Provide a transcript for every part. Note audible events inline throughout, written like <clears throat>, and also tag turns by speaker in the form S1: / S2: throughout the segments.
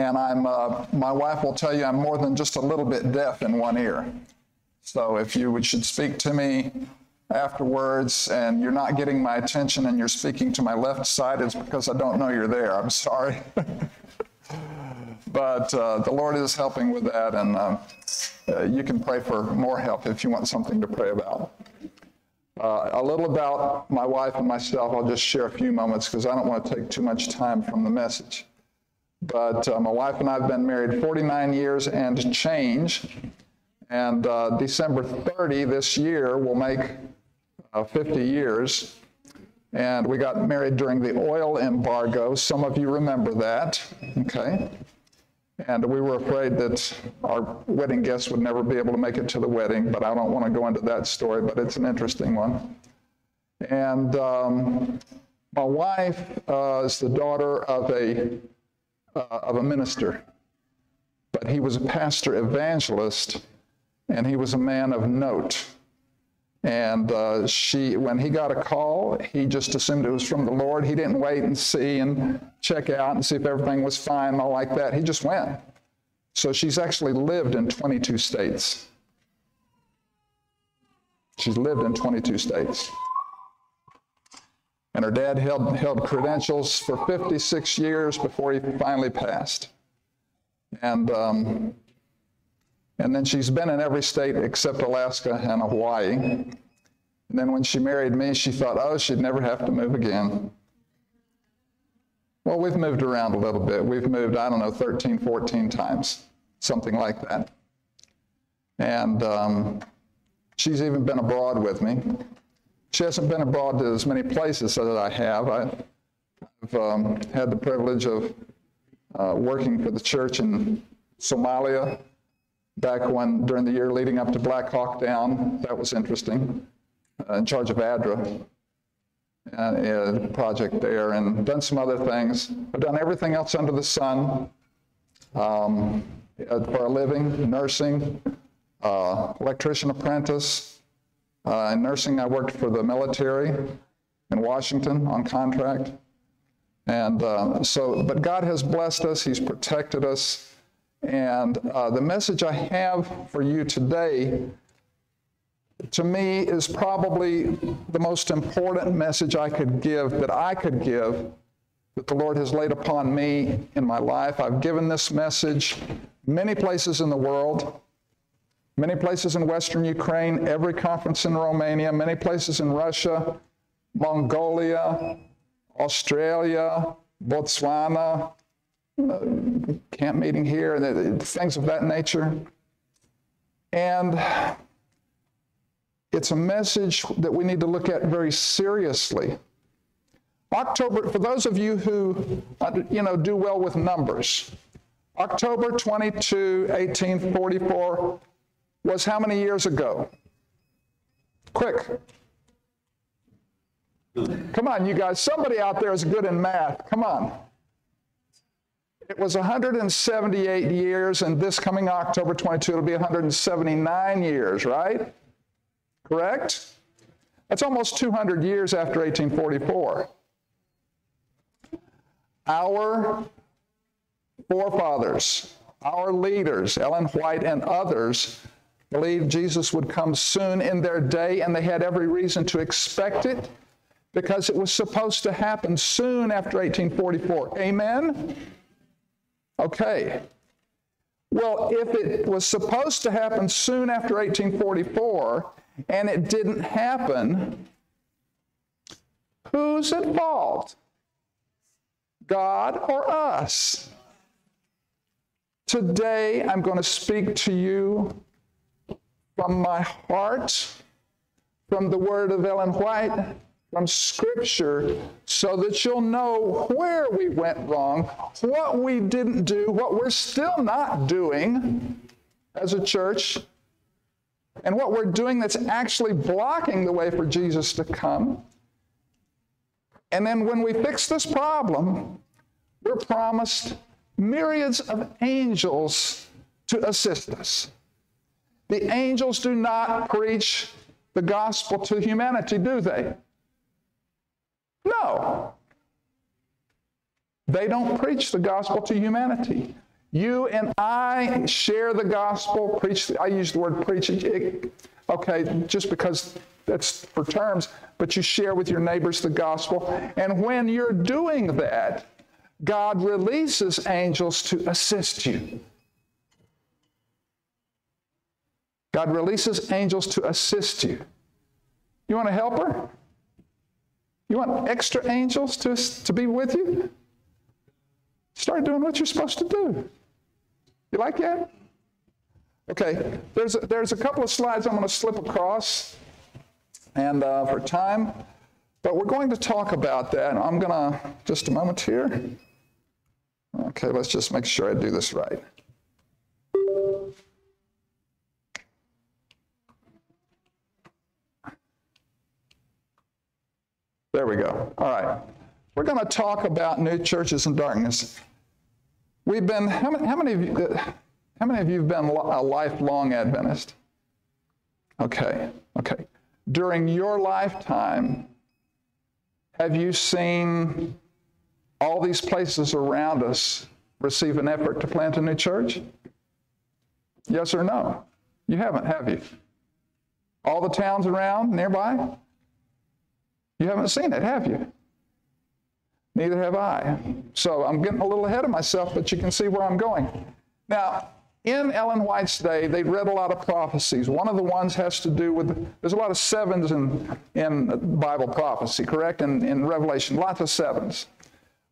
S1: And I'm, uh, my wife will tell you I'm more than just a little bit deaf in one ear. So if you should speak to me afterwards and you're not getting my attention and you're speaking to my left side, it's because I don't know you're there. I'm sorry. <laughs> but uh, the Lord is helping with that, and uh, uh, you can pray for more help if you want something to pray about. Uh, a little about my wife and myself. I'll just share a few moments because I don't want to take too much time from the message. But uh, my wife and I have been married 49 years and change. And uh, December 30 this year will make 50 years. And we got married during the oil embargo. Some of you remember that. Okay. And we were afraid that our wedding guests would never be able to make it to the wedding, but I don't want to go into that story, but it's an interesting one. And um, my wife uh, is the daughter of a, uh, of a minister, but he was a pastor evangelist, and he was a man of note. And uh, she, when he got a call, he just assumed it was from the Lord. He didn't wait and see and check out and see if everything was fine and all like that. He just went. So she's actually lived in 22 states. She's lived in 22 states. And her dad held, held credentials for 56 years before he finally passed. And um, and then she's been in every state except Alaska and Hawaii. And then when she married me, she thought, oh, she'd never have to move again. Well, we've moved around a little bit. We've moved, I don't know, 13, 14 times, something like that. And um, she's even been abroad with me. She hasn't been abroad to as many places as I have. I, have um, had the privilege of uh, working for the church in Somalia, back when, during the year leading up to Black Hawk Down. That was interesting. Uh, in charge of ADRA, uh, project there, and done some other things. I've done everything else under the sun um, uh, for a living, nursing, uh, electrician apprentice. Uh, in nursing, I worked for the military in Washington on contract. And uh, so, but God has blessed us, He's protected us. And uh, the message I have for you today, to me, is probably the most important message I could give, that I could give, that the Lord has laid upon me in my life. I've given this message many places in the world, many places in Western Ukraine, every conference in Romania, many places in Russia, Mongolia, Australia, Botswana, camp meeting here, things of that nature. And it's a message that we need to look at very seriously. October, for those of you who, uh, you know, do well with numbers, October 22, 1844 was how many years ago? Quick. Come on, you guys. Somebody out there is good in math. Come on. It was 178 years, and this coming October 22, it'll be 179 years, right? Correct? That's almost 200 years after 1844. Our forefathers, our leaders, Ellen White and others, believed Jesus would come soon in their day, and they had every reason to expect it because it was supposed to happen soon after 1844. Amen? Okay. Well, if it was supposed to happen soon after 1844 and it didn't happen, who's at fault? God or us? Today, I'm going to speak to you from my heart, from the word of Ellen White, from Scripture so that you'll know where we went wrong, what we didn't do, what we're still not doing as a church, and what we're doing that's actually blocking the way for Jesus to come. And then when we fix this problem, we're promised myriads of angels to assist us. The angels do not preach the gospel to humanity, do they? No. They don't preach the gospel to humanity. You and I share the gospel, preach. I use the word preach. It, okay, just because that's for terms, but you share with your neighbors the gospel. And when you're doing that, God releases angels to assist you. God releases angels to assist you. You want a helper? You want extra angels to, to be with you? Start doing what you're supposed to do. You like that? Okay, there's a, there's a couple of slides I'm going to slip across, and uh, for time, but we're going to talk about that. I'm going to, just a moment here. Okay, let's just make sure I do this right. There we go. All right. We're going to talk about new churches in darkness. We've been, how many, how many of you, how many of you have been a lifelong Adventist? Okay, okay. During your lifetime, have you seen all these places around us receive an effort to plant a new church? Yes or no? You haven't, have you? All the towns around nearby? You haven't seen it, have you? Neither have I. So I'm getting a little ahead of myself, but you can see where I'm going. Now, in Ellen White's day, they read a lot of prophecies. One of the ones has to do with, there's a lot of sevens in, in Bible prophecy, correct? In, in Revelation, lots of sevens.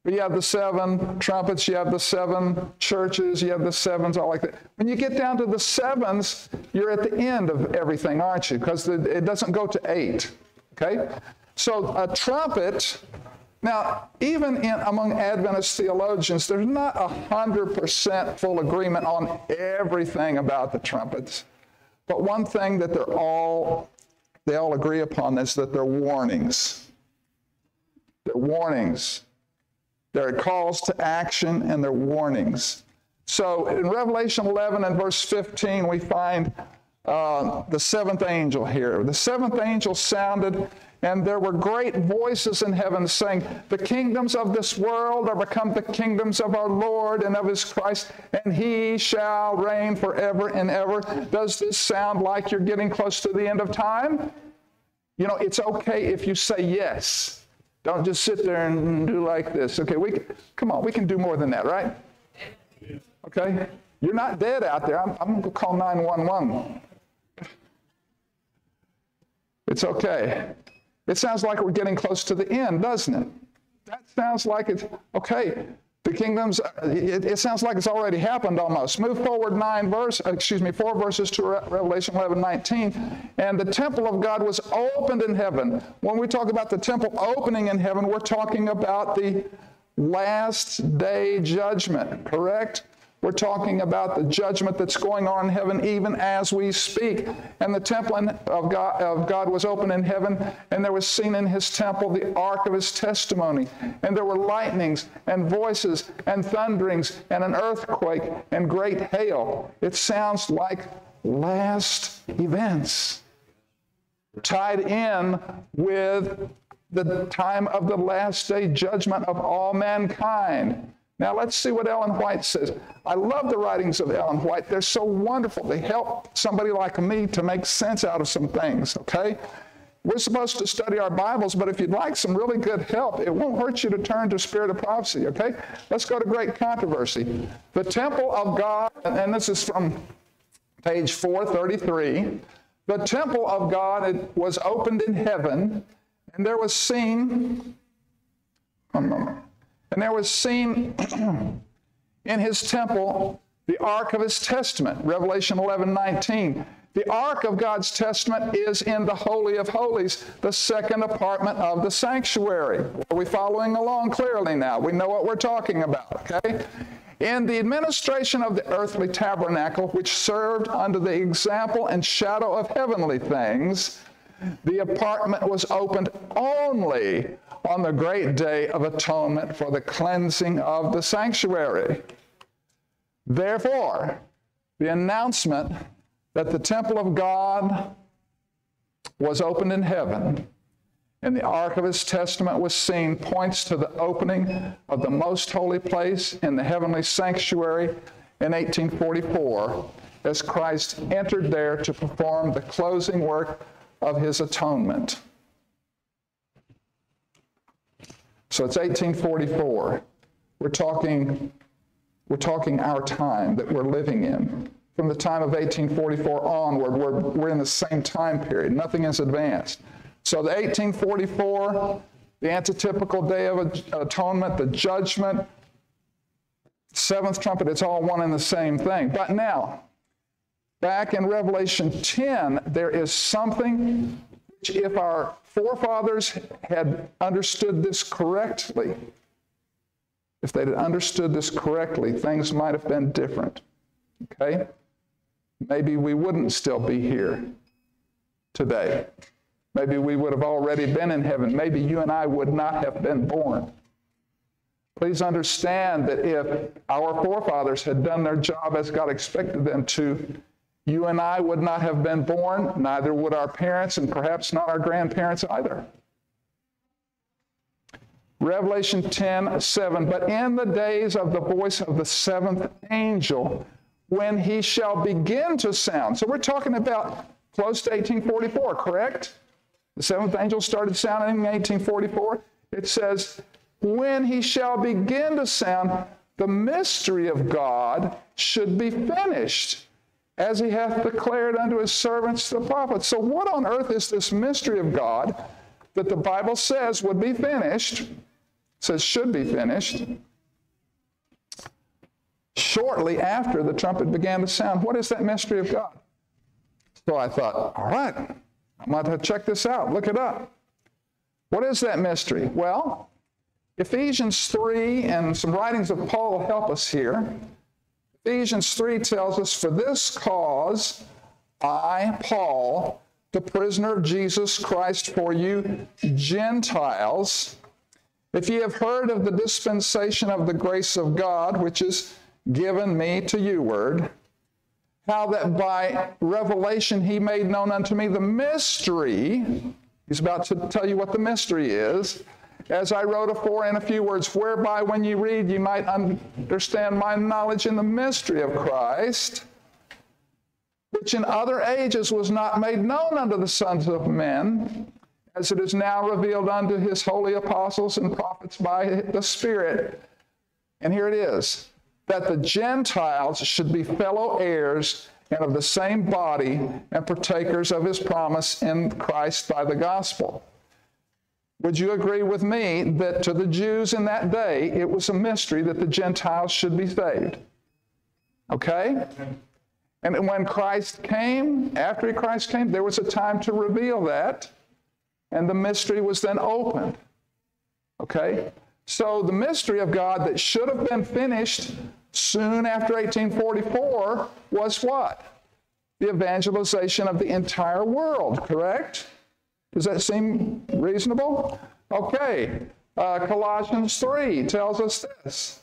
S1: But you have the seven trumpets, you have the seven churches, you have the sevens, all like that. When you get down to the sevens, you're at the end of everything, aren't you? Because it doesn't go to eight, okay? So a trumpet, now, even in, among Adventist theologians, there's not a 100% full agreement on everything about the trumpets. But one thing that they're all, they all agree upon is that they're warnings. They're warnings. They're calls to action and they're warnings. So in Revelation 11 and verse 15, we find uh, the seventh angel here. The seventh angel sounded and there were great voices in heaven saying, The kingdoms of this world are become the kingdoms of our Lord and of his Christ, and he shall reign forever and ever. Does this sound like you're getting close to the end of time? You know, it's okay if you say yes. Don't just sit there and do like this. Okay, we come on, we can do more than that, right? Okay? You're not dead out there. I'm, I'm going to call 911. It's okay. It sounds like we're getting close to the end, doesn't it? That sounds like it's okay. The kingdoms, it, it, sounds like it's already happened almost. Move forward nine verse, excuse me, four verses to Revelation 11, 19. And the temple of God was opened in heaven. When we talk about the temple opening in heaven, we're talking about the last day judgment, correct? We're talking about the judgment that's going on in heaven even as we speak. And the temple of God, of God, was open in heaven, and there was seen in his temple the ark of his testimony. And there were lightnings and voices and thunderings and an earthquake and great hail. It sounds like last events tied in with the time of the last day judgment of all mankind. Now let's see what Ellen White says. I love the writings of Ellen White. They're so wonderful. They help somebody like me to make sense out of some things, okay? We're supposed to study our Bibles, but if you'd like some really good help, it won't hurt you to turn to Spirit of Prophecy, okay? Let's go to Great Controversy. The temple of God, and this is from page 433. The temple of God was opened in heaven, and there was seen, one moment. And there was seen <clears throat> in his temple the ark of his testament, Revelation 11 19. The ark of God's testament is in the Holy of Holies, the second apartment of the sanctuary. Are we following along clearly now? We know what we're talking about, okay? In the administration of the earthly tabernacle, which served under the example and shadow of heavenly things, the apartment was opened only on the great day of atonement for the cleansing of the sanctuary. Therefore, the announcement that the temple of God was opened in heaven and the ark of his testament was seen points to the opening of the most holy place in the heavenly sanctuary in 1844 as Christ entered there to perform the closing work of his atonement. So it's 1844. We're talking, we're talking our time that we're living in. From the time of 1844 onward, we're, we're in the same time period. Nothing has advanced. So the 1844, the antitypical day of atonement, the judgment, seventh trumpet, it's all one and the same thing. But now, back in Revelation 10, there is something which, if our forefathers had understood this correctly, if they'd understood this correctly, things might have been different. Okay? Maybe we wouldn't still be here today. Maybe we would have already been in heaven. Maybe you and I would not have been born. Please understand that if our forefathers had done their job as God expected them to, you and I would not have been born, neither would our parents, and perhaps not our grandparents either. Revelation 10 7. But in the days of the voice of the seventh angel, when he shall begin to sound. So we're talking about close to 1844, correct? The seventh angel started sounding in 1844. It says, when he shall begin to sound, the mystery of God should be finished, as he hath declared unto his servants the prophets. So, what on earth is this mystery of God that the Bible says would be finished? Says should be finished shortly after the trumpet began to sound. What is that mystery of God? So I thought, all right, I'm going to check this out, look it up. What is that mystery? Well, Ephesians 3 and some writings of Paul help us here. Ephesians 3 tells us, For this cause I, Paul, the prisoner of Jesus Christ for you Gentiles, if ye have heard of the dispensation of the grace of God, which is given me to you, word, how that by revelation he made known unto me the mystery. He's about to tell you what the mystery is. As I wrote afore in a few words, whereby when you read, you might understand my knowledge in the mystery of Christ, which in other ages was not made known unto the sons of men, as it is now revealed unto his holy apostles and prophets by the Spirit. And here it is that the Gentiles should be fellow heirs and of the same body and partakers of his promise in Christ by the gospel. Would you agree with me that to the Jews in that day, it was a mystery that the Gentiles should be saved? Okay? And when Christ came, after Christ came, there was a time to reveal that, and the mystery was then opened. Okay? So the mystery of God that should have been finished soon after 1844 was what? The evangelization of the entire world, correct? Does that seem reasonable? Okay. Uh, Colossians 3 tells us this.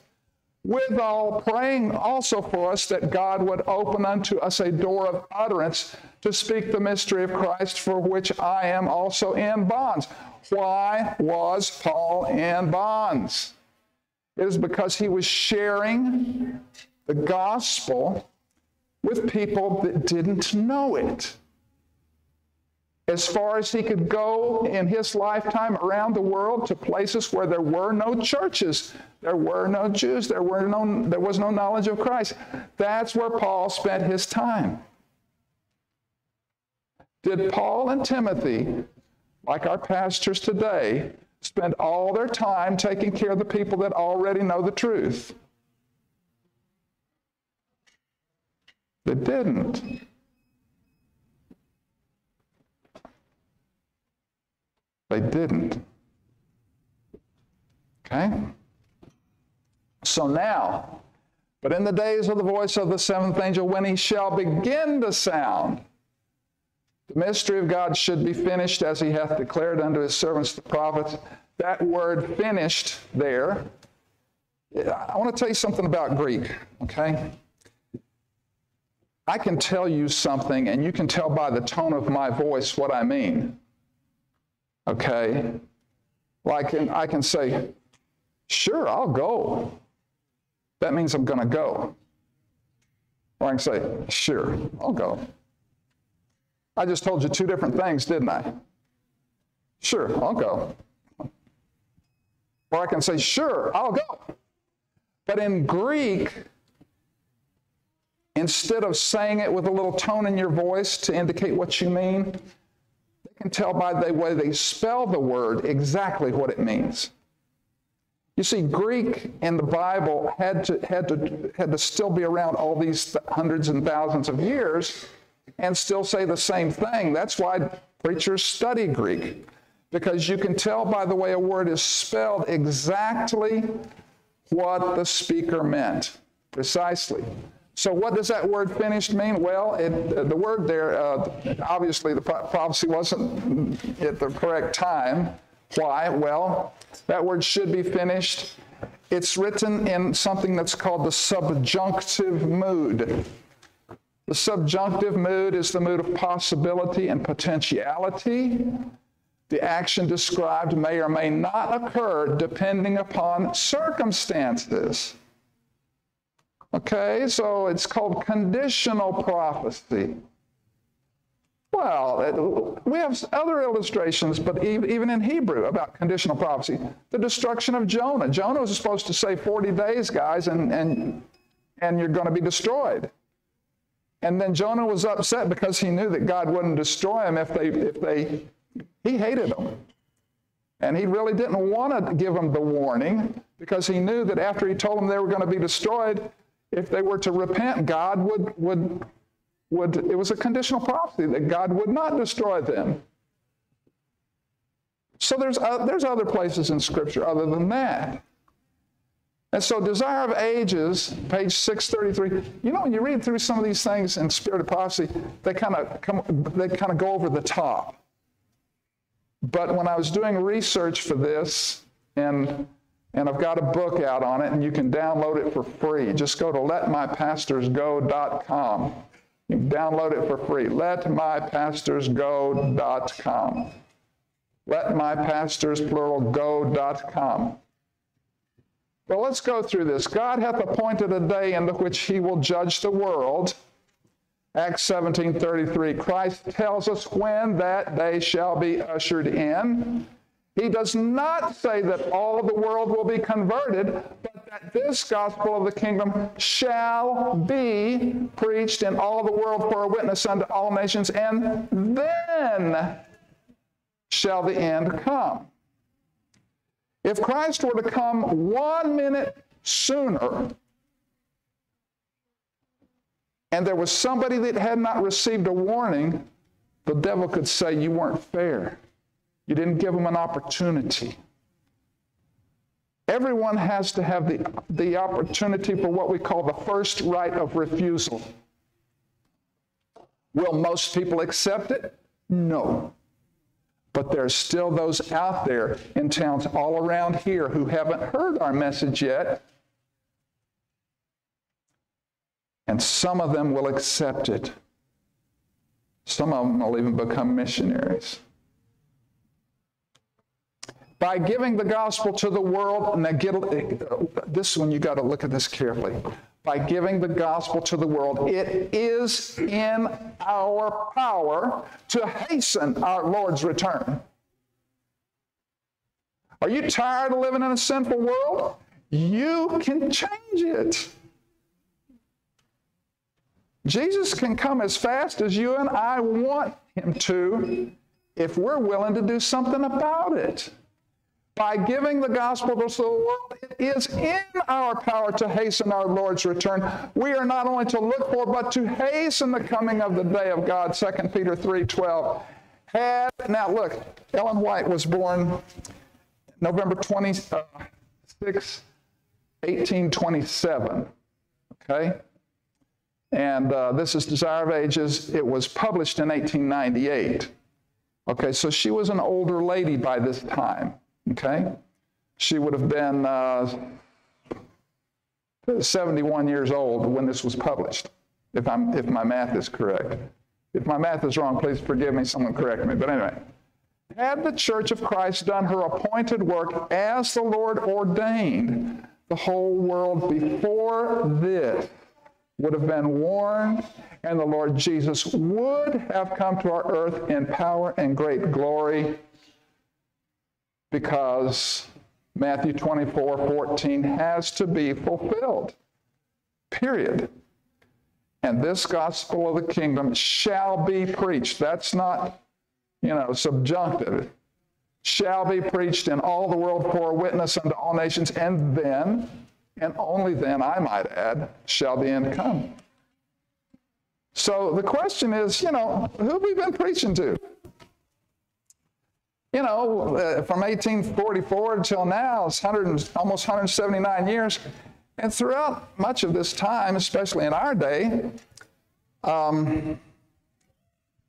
S1: Withal, praying also for us that God would open unto us a door of utterance to speak the mystery of Christ, for which I am also in bonds. Why was Paul in bonds? It is because he was sharing the gospel with people that didn't know it. As far as he could go in his lifetime around the world to places where there were no churches, there were no Jews, there, were no, there was no knowledge of Christ. That's where Paul spent his time. Did Paul and Timothy, like our pastors today, spend all their time taking care of the people that already know the truth. They didn't. They didn't. Okay? So now, but in the days of the voice of the seventh angel, when he shall begin to sound, the mystery of God should be finished as he hath declared unto his servants the prophets. That word finished there, I want to tell you something about Greek, okay? I can tell you something, and you can tell by the tone of my voice what I mean. Okay? Like, I can say, sure, I'll go. That means I'm going to go. Or I can say, sure, I'll go. I just told you two different things, didn't I? Sure, I'll go. Or I can say, sure, I'll go. But in Greek, instead of saying it with a little tone in your voice to indicate what you mean, can tell by the way they spell the word exactly what it means. You see, Greek in the Bible had to, had to, had to still be around all these hundreds and thousands of years and still say the same thing. That's why preachers study Greek, because you can tell by the way a word is spelled exactly what the speaker meant, precisely. So, what does that word finished mean? Well, it, the word there, uh, obviously, the prophecy wasn't at the correct time. Why? Well, that word should be finished. It's written in something that's called the subjunctive mood. The subjunctive mood is the mood of possibility and potentiality. The action described may or may not occur depending upon circumstances. Okay, so it's called conditional prophecy. Well, we have other illustrations, but even in Hebrew about conditional prophecy. The destruction of Jonah. Jonah was supposed to say 40 days, guys, and, and, and you're going to be destroyed. And then Jonah was upset because he knew that God wouldn't destroy him if they, if they, he hated them. And he really didn't want to give them the warning because he knew that after he told them they were going to be destroyed, if they were to repent, God would, would would, it was a conditional prophecy that God would not destroy them. So there's, uh, there's other places in Scripture other than that. And so, Desire of Ages, page 633, you know, when you read through some of these things in Spirit of Prophecy, they kind of come, they kind of go over the top. But when I was doing research for this, and and I've got a book out on it, and you can download it for free. Just go to letmypastorsgo.com. You can download it for free. LetMyPastorsGo.com. LetMyPastorsPluralGo.com. Well, let's go through this. God hath appointed a day in the which he will judge the world. Acts 17:33. Christ tells us when that day shall be ushered in. He does not say that all of the world will be converted, but that this gospel of the kingdom shall be preached in all of the world for a witness unto all nations, and then shall the end come. If Christ were to come one minute sooner, and there was somebody that had not received a warning, the devil could say, You weren't fair. You didn't give them an opportunity. Everyone has to have the, the opportunity for what we call the first right of refusal. Will most people accept it? No. But there's still those out there in towns all around here who haven't heard our message yet. And some of them will accept it. Some of them will even become missionaries by giving the gospel to the world, and get, this one you got to look at this carefully. By giving the gospel to the world, it is in our power to hasten our Lord's return. Are you tired of living in a sinful world? You can change it. Jesus can come as fast as you and I want him to if we're willing to do something about it. By giving the gospel to the world, it is in our power to hasten our Lord's return. We are not only to look for, but to hasten the coming of the day of God, 2 Peter 3.12. Had, now look, Ellen White was born November 26, 1827. Okay? And uh, this is Desire of Ages. It was published in 1898. Okay, so she was an older lady by this time. Okay? She would have been uh, 71 years old when this was published, if, I'm, if my math is correct. If my math is wrong, please forgive me, someone correct me. But anyway, had the church of Christ done her appointed work as the Lord ordained, the whole world before this would have been warned, and the Lord Jesus would have come to our earth in power and great glory because Matthew 24 14 has to be fulfilled. Period. And this gospel of the kingdom shall be preached. That's not, you know, subjunctive. Shall be preached in all the world for a witness unto all nations, and then, and only then, I might add, shall the end come. So the question is, you know, who have we been preaching to? You know, uh, from 1844 until now, it's 100, almost 179 years. And throughout much of this time, especially in our day, um,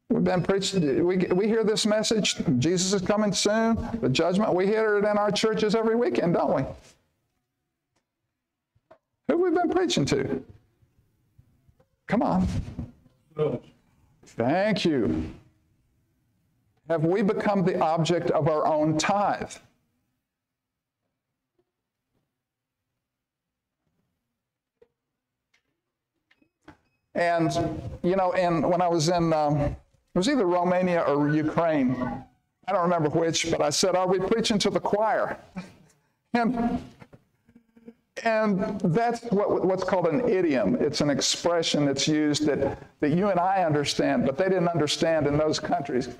S1: we've been preaching, we, we hear this message Jesus is coming soon, the judgment. We hear it in our churches every weekend, don't we? Who have we been preaching to? Come on. Thank you. Have we become the object of our own tithe? And, you know, and when I was in, um, it was either Romania or Ukraine. I don't remember which, but I said, Are we preaching to the choir? <laughs> And, and that's what, what's called an idiom. It's an expression that's used that, that you and I understand, but they didn't understand in those countries.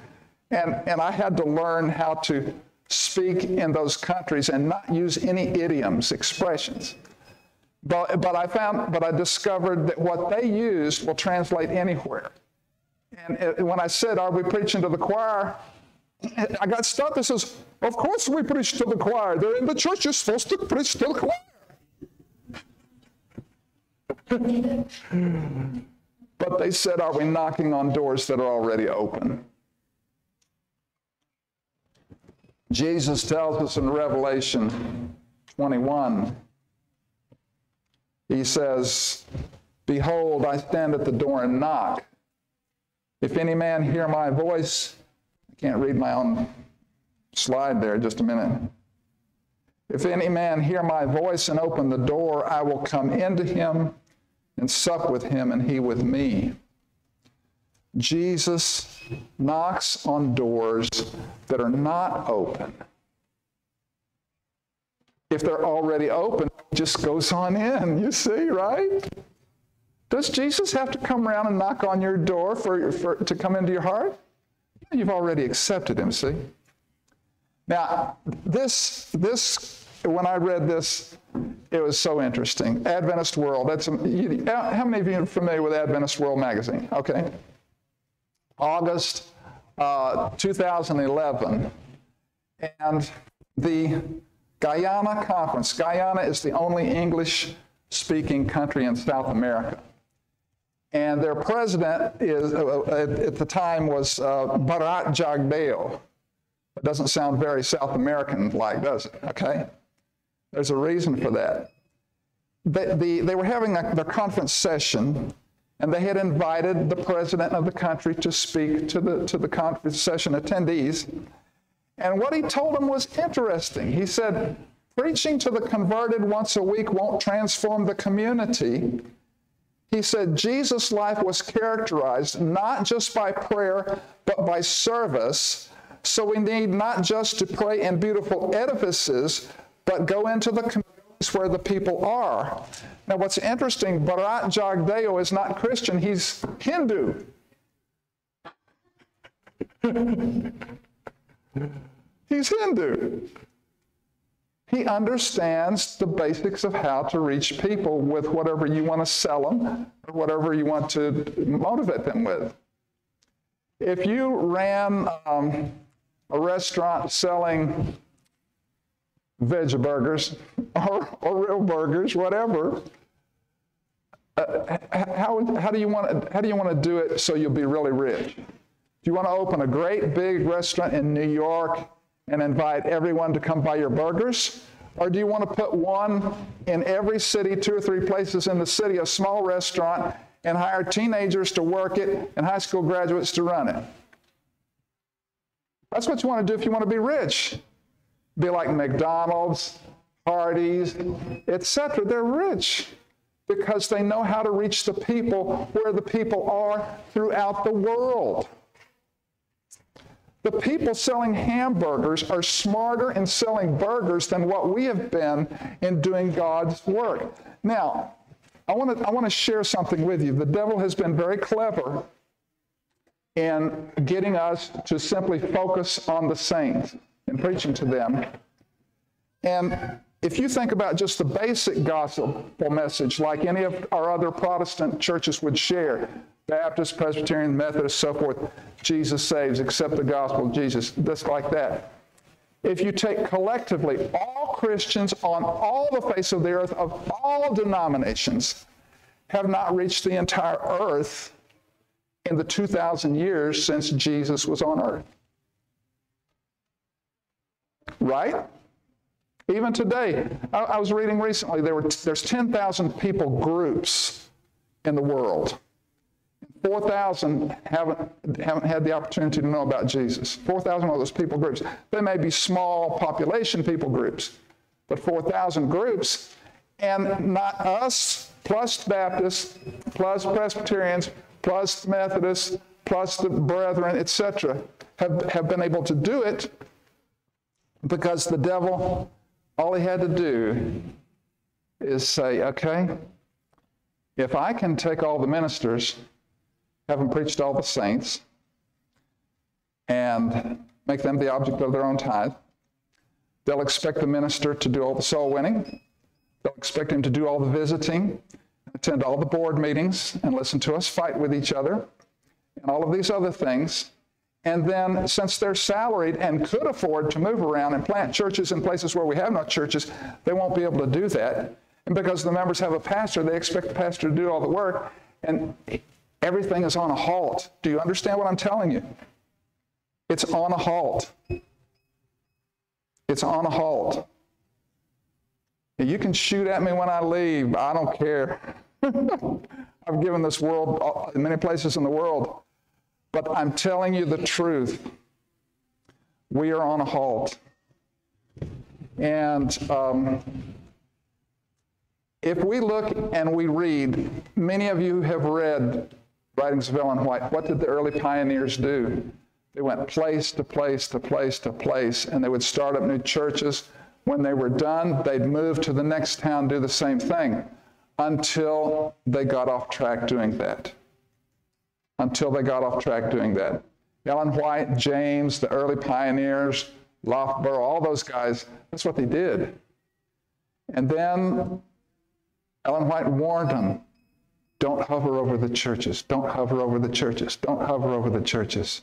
S1: And, and I had to learn how to speak in those countries and not use any idioms, expressions. But, but I found, but I discovered that what they used will translate anywhere. And it, when I said, Are we preaching to the choir? I got stuff that says, Of course we preach to the choir. They're in the church, you're supposed to preach to the choir. <laughs> but they said, Are we knocking on doors that are already open? Jesus tells us in Revelation 21 he says, Behold, I stand at the door and knock. If any man hear my voice, I can't read my own slide there, just a minute. If any man hear my voice and open the door, I will come into him and sup with him and he with me. Jesus knocks on doors that are not open. If they're already open, just goes on in, you see, right? Does Jesus have to come around and knock on your door for, for to come into your heart? You've already accepted him, see? Now, this, this, when I read this, it was so interesting. Adventist World, that's, you, how many of you are familiar with Adventist World magazine? Okay. August uh, 2011. And the Guyana Conference. Guyana is the only English speaking country in South America. And their president is, uh, uh, at the time was uh, Bharrat Jagdeo. It doesn't sound very South American like, does it? Okay? There's a reason for that. The, the, they were having a, their conference session, and they had invited the president of the country to speak to the, to the conference session attendees. And what he told them was interesting. He said, Preaching to the converted once a week won't transform the community. He said, Jesus' life was characterized not just by prayer, but by service. So we need not just to pray in beautiful edifices, but go into the communities where the people are. Now, what's interesting, Bharrat Jagdeo is not Christian, he's Hindu. <laughs> He's Hindu. He understands the basics of how to reach people with whatever you want to sell them or whatever you want to motivate them with. If you ran um, a restaurant selling veggie burgers <laughs> or, or real burgers, whatever, uh, how, how, do you want how do you want to do it so you'll be really rich? Do you want to open a great big restaurant in New York and invite everyone to come buy your burgers? Or do you want to put one in every city, two or three places in the city, a small restaurant, and hire teenagers to work it and high school graduates to run it? That's what you want to do if you want to be rich. Be like McDonald's, Hardee's, etc. They're rich. because they know how to reach the people where the people are throughout the world. The people selling hamburgers are smarter in selling burgers than what we have been in doing God's work. Now, I want to I want to share something with you. The devil has been very clever in getting us to simply focus on the saints and preaching to them. And if you think about just the basic gospel message, like any of our other Protestant churches would share, Baptist, Presbyterian, Methodist, so forth, Jesus saves, accept the gospel of Jesus, just like that. If you take collectively all Christians on all the face of the earth of all denominations have not reached the entire earth in the 2,000 years since Jesus was on earth. Right? Even today, I, I was reading recently, there were, there's 10,000 people groups in the world. 4,000 haven't, haven't had the opportunity to know about Jesus. 4,000 of those people groups. They may be small population people groups, but 4,000 groups, and not us plus Baptists, plus Presbyterians, plus Methodists, plus the brethren, etc., have, have been able to do it because the devil, all he had to do is say, okay, if I can take all the ministers, have them preach to all the saints, and make them the object of their own tithe, they'll expect the minister to do all the soul winning, they'll expect him to do all the visiting, attend all the board meetings and listen to us fight with each other and all of these other things. And then, since they're salaried and could afford to move around and plant churches in places where we have no churches, they won't be able to do that. And because the members have a pastor, they expect the pastor to do all the work, and everything is on a halt. Do you understand what I'm telling you? It's on a halt. It's on a halt. You can shoot at me when I leave. I don't care. <laughs> I've given this world uh, many places in the world. But I'm telling you the truth. We are on a halt. And um, if we look and we read, many of you have read writings of Ellen White. What did the early pioneers do? They went place to place to place to place, and they would start up new churches. When they were done, they'd move to the next town, do the same thing until they got off track doing that. Until they got off track doing that. Ellen White, James, the early pioneers, Loughborough, all those guys, that's what they did. And then Ellen White warned them don't hover over the churches, don't hover over the churches, don't hover over the churches.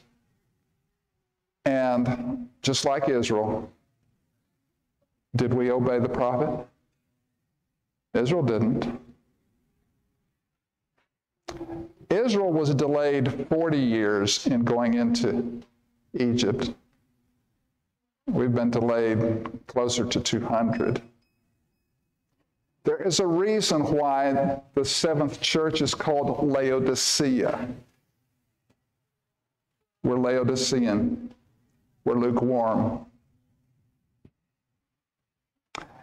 S1: And just like Israel, did we obey the prophet? Israel didn't. Israel was delayed 40 years in going into Egypt. We've been delayed closer to 200. There is a reason why the seventh church is called Laodicea. We're Laodicean, we're lukewarm.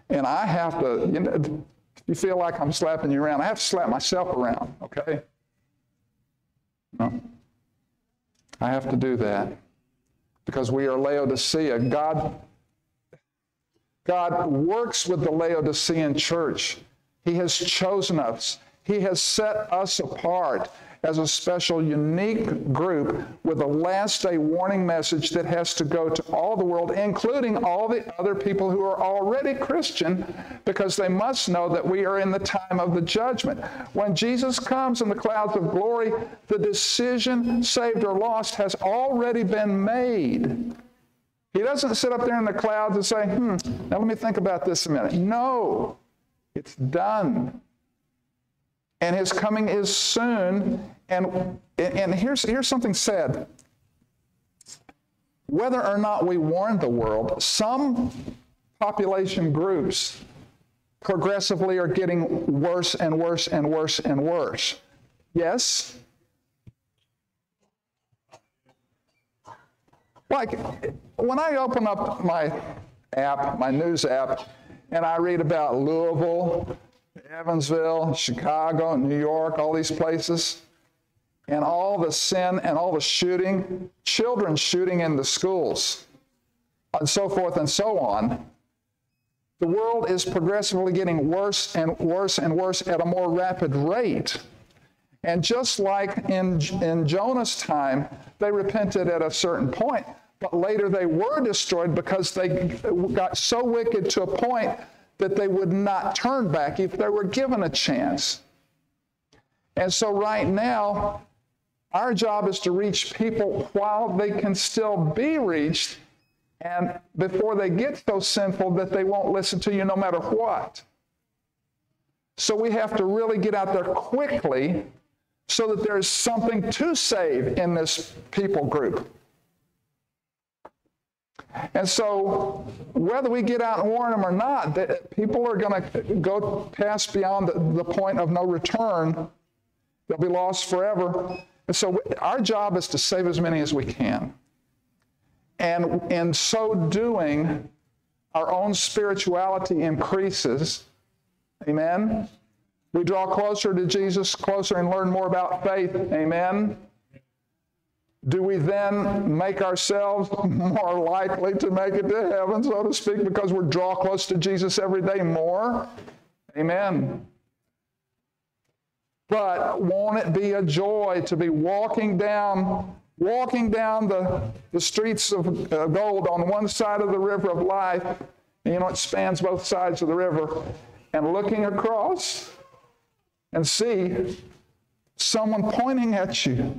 S1: And I have to, you know, you feel like I'm slapping you around, I have to slap myself around, okay? No. I have to do that because we are Laodicea. God, God works with the Laodicean church. He has chosen us. He has set us apart as a special, unique group with a last day warning message that has to go to all the world, including all the other people who are already Christian, because they must know that we are in the time of the judgment. When Jesus comes in the clouds of glory, the decision, saved or lost, has already been made. He doesn't sit up there in the clouds and say, hmm, now let me think about this a minute. No, it's done and his coming is soon. And, and here's, here's something said. Whether or not we warn the world, some population groups progressively are getting worse and worse and worse and worse. Yes? Like when I open up my app, my news app, and I read about Louisville Evansville, Chicago, New York, all these places, and all the sin and all the shooting, children shooting in the schools, and so forth and so on, the world is progressively getting worse and worse and worse at a more rapid rate. And just like in, in Jonah's time, they repented at a certain point, but later they were destroyed because they got so wicked to a point that they would not turn back if they were given a chance. And so, right now, our job is to reach people while they can still be reached and before they get so sinful that they won't listen to you no matter what. So, we have to really get out there quickly so that there's something to save in this people group. And so, whether we get out and warn them or not, people are going to go past beyond the, the point of no return. They'll be lost forever. And so, our job is to save as many as we can. And in so doing, our own spirituality increases. Amen. We draw closer to Jesus, closer, and learn more about faith. Amen. Do we then make ourselves more likely to make it to heaven, so to speak, because we draw close to Jesus every day more? Amen. But won't it be a joy to be walking down, walking down the, the streets of uh, gold on one side of the river of life, and you know it spans both sides of the river, and looking across and see someone pointing at you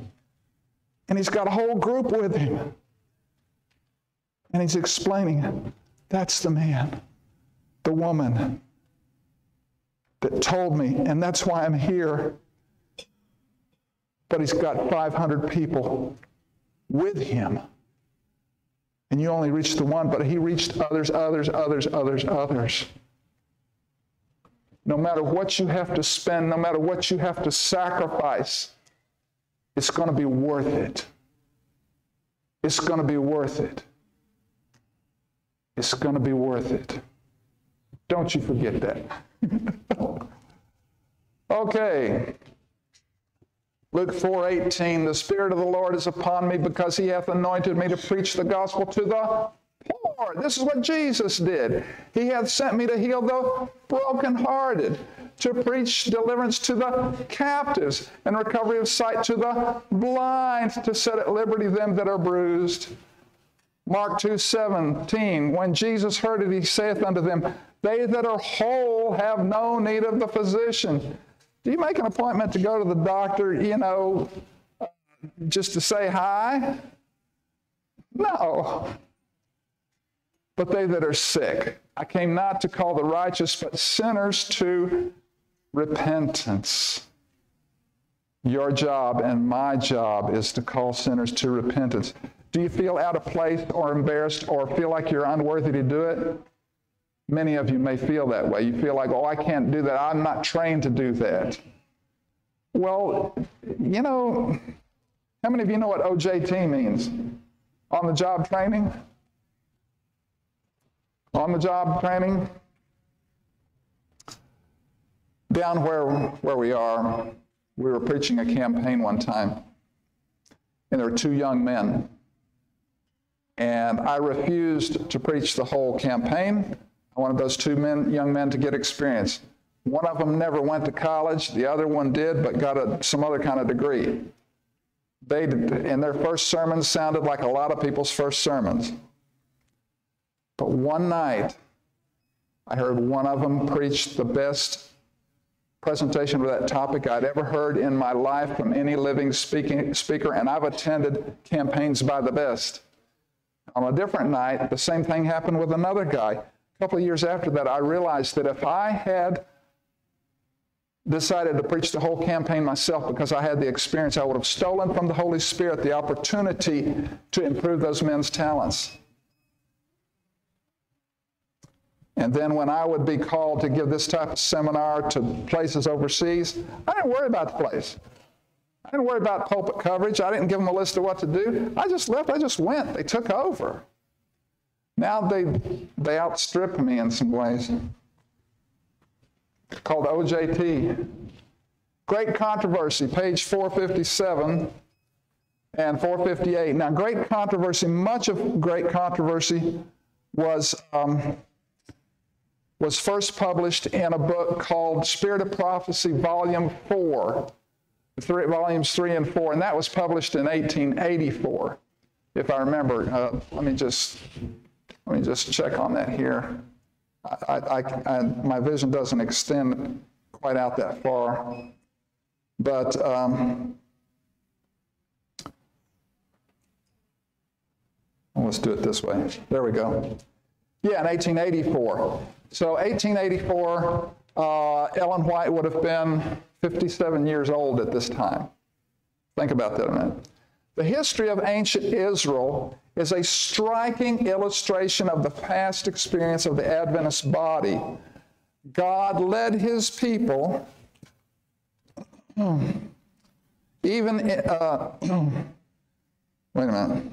S1: and he's got a whole group with him. And he's explaining that's the man, the woman that told me, and that's why I'm here. But he's got 500 people with him. And you only reached the one, but he reached others, others, others, others, others. No matter what you have to spend, no matter what you have to sacrifice, it's going to be worth it. It's going to be worth it. It's going to be worth it. Don't you forget that. <laughs> okay. Luke 4:18 The spirit of the Lord is upon me because he hath anointed me to preach the gospel to the poor. This is what Jesus did. He hath sent me to heal the brokenhearted, to preach deliverance to the captives and recovery of sight to the blind, to set at liberty them that are bruised. Mark 2 17, when Jesus heard it, he saith unto them, They that are whole have no need of the physician. Do you make an appointment to go to the doctor, you know, just to say hi? No. But they that are sick. I came not to call the righteous, but sinners to repentance. Your job and my job is to call sinners to repentance. Do you feel out of place or embarrassed or feel like you're unworthy to do it? Many of you may feel that way. You feel like, oh, I can't do that. I'm not trained to do that. Well, you know, how many of you know what OJT means? On the job training? On the job training? Down where, where we are, we were preaching a campaign one time, and there were two young men. And I refused to preach the whole campaign. I wanted those two men, young men to get experience. One of them never went to college, the other one did, but got a, some other kind of degree. They, and their first sermons sounded like a lot of people's first sermons. But one night, I heard one of them preach the best presentation of that topic I'd ever heard in my life from any living speaking, speaker, and I've attended campaigns by the best. On a different night, the same thing happened with another guy. A couple of years after that, I realized that if I had decided to preach the whole campaign myself because I had the experience, I would have stolen from the Holy Spirit the opportunity to improve those men's talents. And then when I would be called to give this type of seminar to places overseas, I didn't worry about the place. I didn't worry about pulpit coverage. I didn't give them a list of what to do. I just left. I just went. They took over. Now they, they outstrip me in some ways. called OJT. Great Controversy, page 457 and 458. Now, Great Controversy, much of Great Controversy was, um, was first published in a book called Spirit of Prophecy, Volume 4, three, volumes 3 and 4, and that was published in 1884, if I remember. Uh, let me just let me just check on that here. I, I, I, my vision doesn't extend quite out that far. But um, let's do it this way. There we go. Yeah, in 1884. So 1884, uh, Ellen White would have been 57 years old at this time. Think about that a minute. The history of ancient Israel is a striking illustration of the past experience of the Adventist body. God led his people <clears throat> even, uh, <clears throat> wait a minute.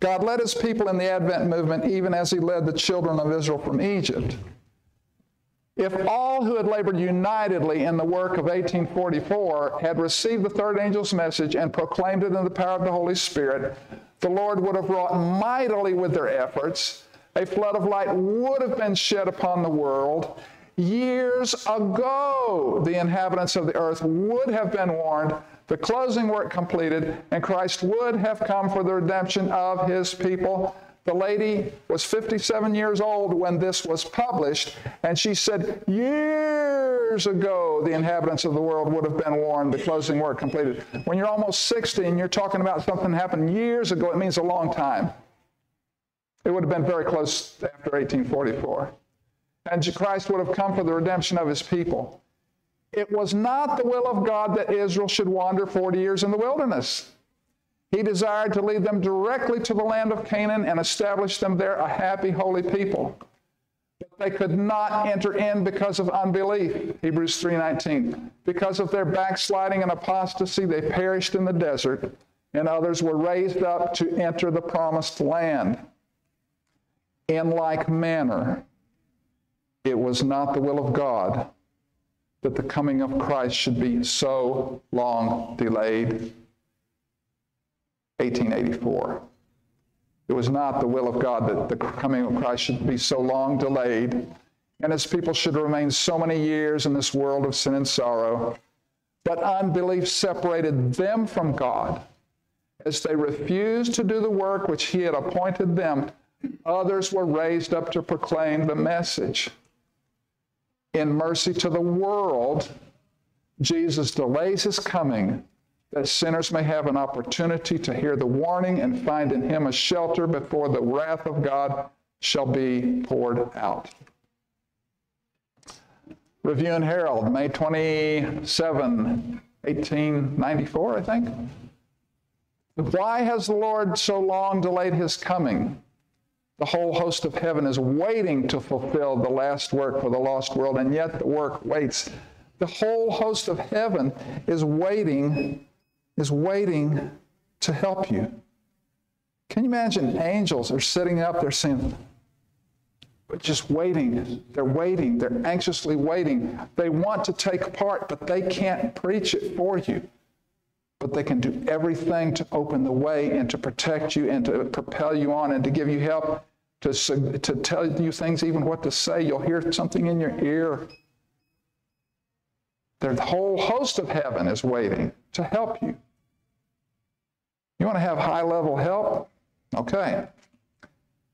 S1: God led his people in the Advent movement even as he led the children of Israel from Egypt. If all who had labored unitedly in the work of 1844 had received the third angel's message and proclaimed it in the power of the Holy Spirit, the Lord would have wrought mightily with their efforts. A flood of light would have been shed upon the world, Years ago, the inhabitants of the earth would have been warned, the closing work completed, and Christ would have come for the redemption of his people. The lady was 57 years old when this was published, and she said, Years ago, the inhabitants of the world would have been warned, the closing work completed. When you're almost 60 and you're talking about something happened years ago, it means a long time. It would have been very close after 1844 and Christ would have come for the redemption of his people. It was not the will of God that Israel should wander 40 years in the wilderness. He desired to lead them directly to the land of Canaan and establish them there a happy, holy people. But they could not enter in because of unbelief. Hebrews 3:19. Because of their backsliding and apostasy, they perished in the desert, and others were raised up to enter the promised land. In like manner, it was not the will of God that the coming of Christ should be so long delayed. 1884. It was not the will of God that the coming of Christ should be so long delayed, and his people should remain so many years in this world of sin and sorrow. But unbelief separated them from God. As they refused to do the work which he had appointed them, others were raised up to proclaim the message in mercy to the world, Jesus delays his coming that sinners may have an opportunity to hear the warning and find in him a shelter before the wrath of God shall be poured out. Review and Herald, May 27, 1894, I think. Why has the Lord so long delayed his coming? The whole host of heaven is waiting to fulfill the last work for the lost world, and yet the work waits. The whole host of heaven is waiting, is waiting to help you. Can you imagine angels are sitting up there saying, but just waiting. They're waiting. They're anxiously waiting. They want to take part, but they can't preach it for you. But they can do everything to open the way and to protect you and to propel you on and to give you help to, to tell you things, even what to say. You'll hear something in your ear. The whole host of heaven is waiting to help you. You want to have high level help? Okay.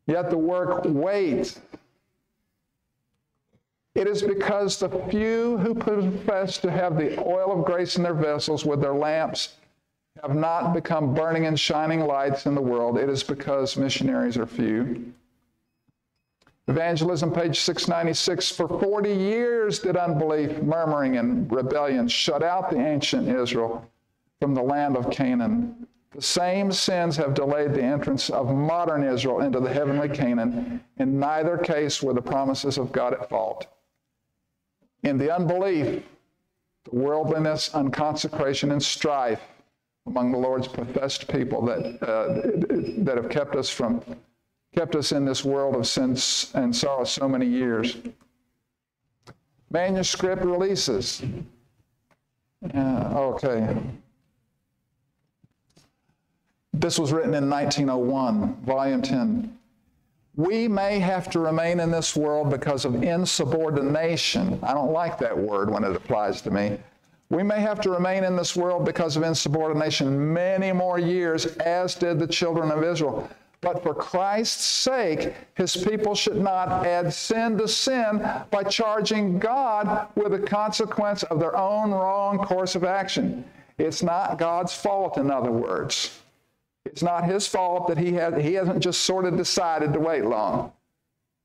S1: Yet the work waits. It is because the few who profess to have the oil of grace in their vessels with their lamps have not become burning and shining lights in the world. It is because missionaries are few. Evangelism, page 696. For 40 years did unbelief, murmuring, and rebellion shut out the ancient Israel from the land of Canaan. The same sins have delayed the entrance of modern Israel into the heavenly Canaan. In neither case were the promises of God at fault. In the unbelief, the worldliness, unconsecration, and strife among the Lord's professed people that, uh, that have kept us from kept us in this world of sin and sorrow so many years. manuscript releases. Uh, okay. This was written in 1901, volume 10. We may have to remain in this world because of insubordination. I don't like that word when it applies to me. We may have to remain in this world because of insubordination many more years, as did the children of Israel. But for Christ's sake, his people should not add sin to sin by charging God with the consequence of their own wrong course of action. It's not God's fault, in other words. It's not his fault that he, has, he hasn't just sort of decided to wait long.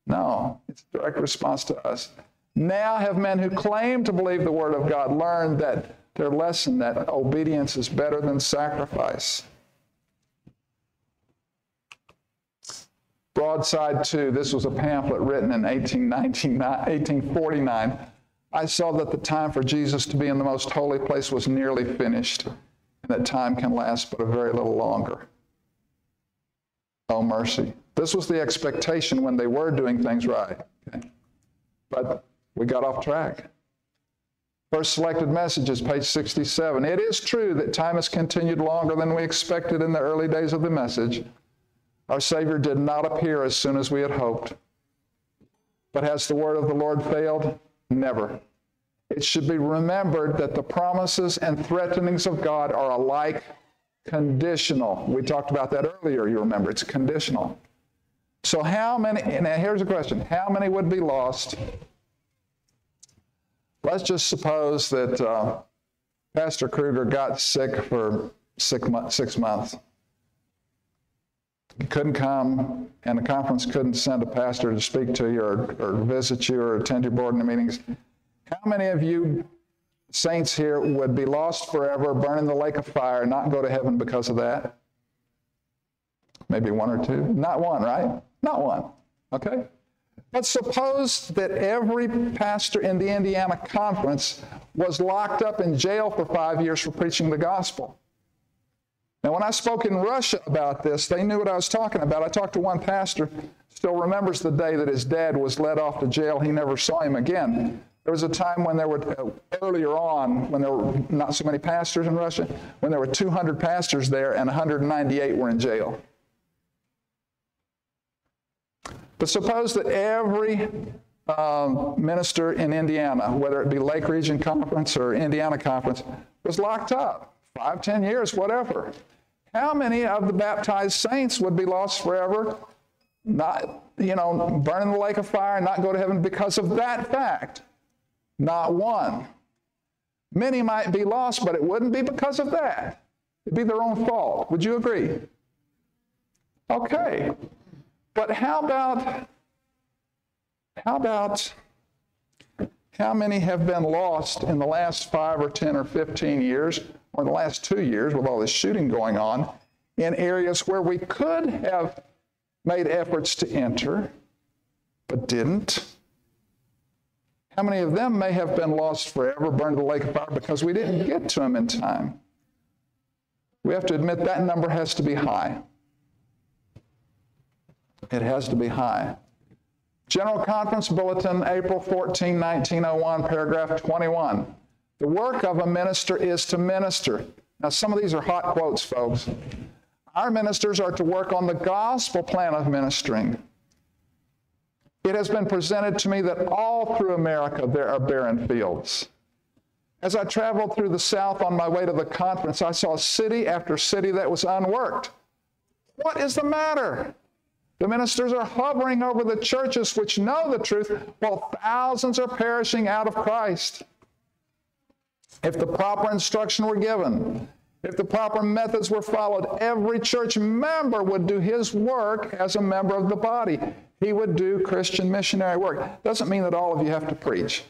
S1: No, it's a direct response to us. Now have men who claim to believe the word of God learned that their lesson that obedience is better than sacrifice. Broadside 2, this was a pamphlet written in 1849. I saw that the time for Jesus to be in the most holy place was nearly finished, and that time can last but a very little longer. Oh, mercy. This was the expectation when they were doing things right. Okay? But we got off track. First selected messages, page 67. It is true that time has continued longer than we expected in the early days of the message. Our Savior did not appear as soon as we had hoped. But has the word of the Lord failed? Never. It should be remembered that the promises and threatenings of God are alike conditional. We talked about that earlier, you remember. It's conditional. So, how many, now here's a question how many would be lost? Let's just suppose that uh, Pastor Kruger got sick for six, six months couldn't come and the conference couldn't send a pastor to speak to you or, or visit you or attend your board meetings, how many of you saints here would be lost forever, burn in the lake of fire, not go to heaven because of that? Maybe one or two. Not one, right? Not one. Okay? But suppose that every pastor in the Indiana conference was locked up in jail for five years for preaching the gospel. Now, when I spoke in Russia about this, they knew what I was talking about. I talked to one pastor, still remembers the day that his dad was let off to jail. He never saw him again. There was a time when there were, uh, earlier on, when there were not so many pastors in Russia, when there were 200 pastors there and 198 were in jail. But suppose that every um, minister in Indiana, whether it be Lake Region Conference or Indiana Conference, was locked up five, ten years, whatever. How many of the baptized saints would be lost forever, not, you know, burn in the lake of fire and not go to heaven because of that fact? Not one. Many might be lost, but it wouldn't be because of that. It'd be their own fault. Would you agree? Okay. But how about how about how many have been lost in the last five or 10 or 15 years or the last two years with all this shooting going on in areas where we could have made efforts to enter but didn't. How many of them may have been lost forever, burned to the lake of fire because we didn't get to them in time? We have to admit that number has to be high. It has to be high. General Conference Bulletin, April 14, 1901, paragraph 21. The work of a minister is to minister. Now, some of these are hot quotes, folks. Our ministers are to work on the gospel plan of ministering. It has been presented to me that all through America there are barren fields. As I traveled through the South on my way to the conference, I saw city after city that was unworked. What is the matter? The ministers are hovering over the churches which know the truth, while thousands are perishing out of Christ. If the proper instruction were given, if the proper methods were followed, every church member would do his work as a member of the body. He would do Christian missionary work. Doesn't mean that all of you have to preach.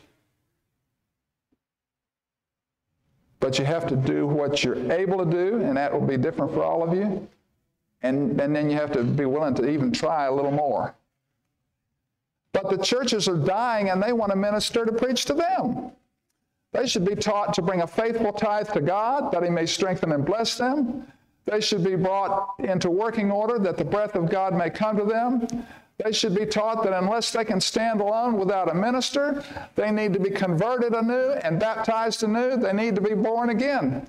S1: But you have to do what you're able to do, and that will be different for all of you. And, and then you have to be willing to even try a little more. But the churches are dying, and they want a minister to preach to them. They should be taught to bring a faithful tithe to God that He may strengthen and bless them. They should be brought into working order that the breath of God may come to them. They should be taught that unless they can stand alone without a minister, they need to be converted anew and baptized anew. They need to be born again.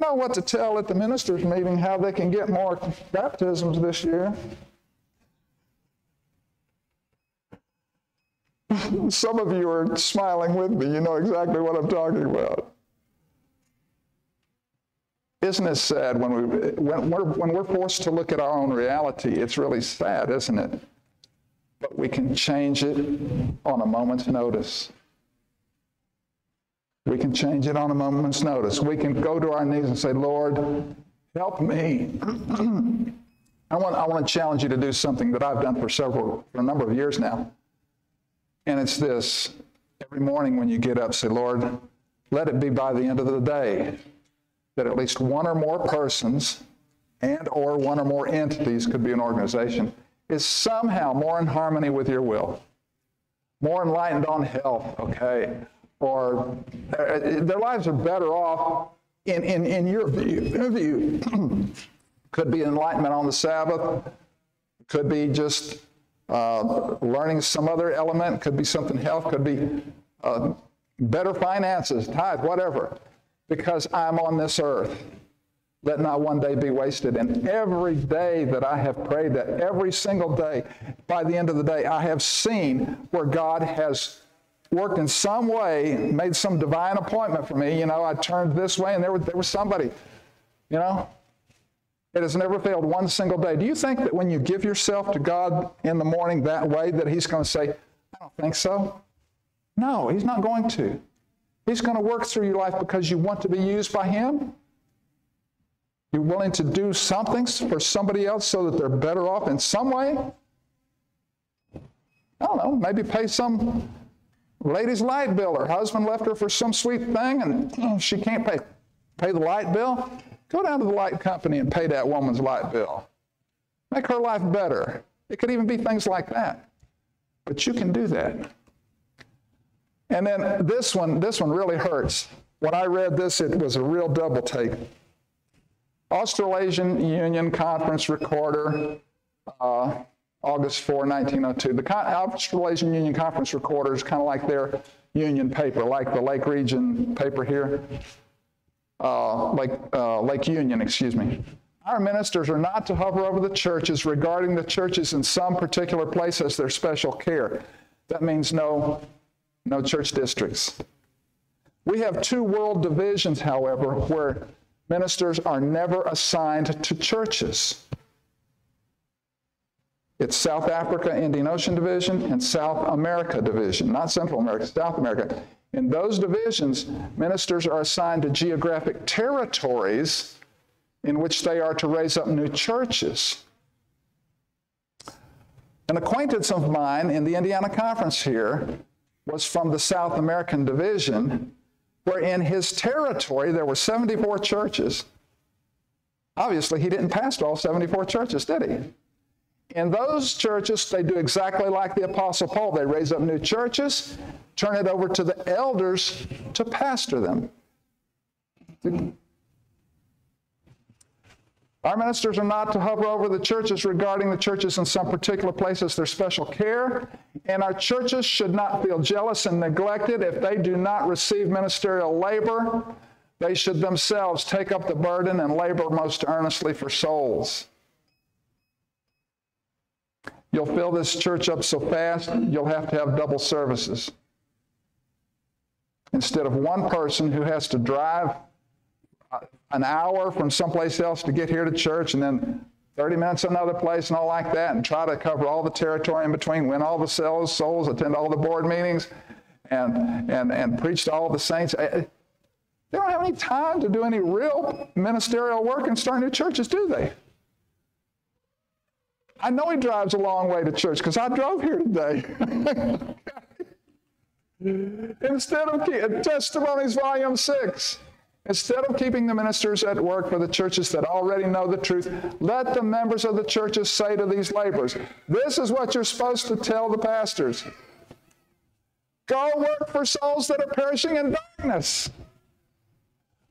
S1: I know what to tell at the ministers' meeting how they can get more baptisms this year. Some of you are smiling with me. You know exactly what I'm talking about. Isn't it sad when, we, when, we're, when we're forced to look at our own reality? It's really sad, isn't it? But we can change it on a moment's notice. We can change it on a moment's notice. We can go to our knees and say, Lord, help me. <clears throat> I want, I want to challenge you to do something that I've done for several, for a number of years now. And it's this every morning when you get up, say, Lord, let it be by the end of the day that at least one or more persons and or one or more entities could be an organization is somehow more in harmony with your will more enlightened on health okay or uh, their lives are better off in, in, in your view, view. <clears throat> could be enlightenment on the sabbath could be just uh, learning some other element could be something health could be uh, better finances tithe whatever because I'm on this earth. Let not one day be wasted. And every day that I have prayed that, every single day, by the end of the day, I have seen where God has worked in some way, made some divine appointment for me. You know, I turned this way and there was, there was somebody, you know. It has never failed one single day. Do you think that when you give yourself to God in the morning that way, that He's going to say, I don't think so? No, He's not going to. He's going to work through your life because you want to be used by Him. You're willing to do something for somebody else so that they're better off in some way. I don't know, maybe pay some lady's light bill. Her husband left her for some sweet thing and <clears throat> she can't pay, pay the light bill. Go down to the light company and pay that woman's light bill. Make her life better. It could even be things like that. But you can do that. And then this one, this one really hurts. When I read this, it was a real double take. Australasian Union Conference Recorder, uh, August 4, 1902. The Con- Australasian Union Conference Recorder is kind of like their union paper, like the Lake Region paper here, uh, Lake, uh, Lake Union, excuse me. Our ministers are not to hover over the churches regarding the churches in some particular place as their special care. That means no no church districts. We have two world divisions, however, where ministers are never assigned to churches. It's South Africa Indian Ocean Division and South America Division, not Central America, South America. In those divisions, ministers are assigned to geographic territories in which they are to raise up new churches. An acquaintance of mine in the Indiana Conference here was from the South American division, where in his territory there were 74 churches. Obviously, he didn't pastor all 74 churches, did he? In those churches, they do exactly like the Apostle Paul. They raise up new churches, turn it over to the elders to pastor them. Our ministers are not to hover over the churches regarding the churches in some particular places their special care, and our churches should not feel jealous and neglected if they do not receive ministerial labor. They should themselves take up the burden and labor most earnestly for souls. You'll fill this church up so fast, you'll have to have double services. Instead of one person who has to drive an hour from someplace else to get here to church and then 30 minutes another place and all like that and try to cover all the territory in between, win all the souls, souls attend all the board meetings, and, and, and preach to all the saints. Eh, eh, they don't have any time to do any real ministerial work and start new churches, do they? I know he drives a long way to church because I drove here today. <laughs> Instead of Testimonies Volume 6. Instead of keeping the ministers at work for the churches that already know the truth, let the members of the churches say to these laborers, This is what you're supposed to tell the pastors. Go work for souls that are perishing in darkness.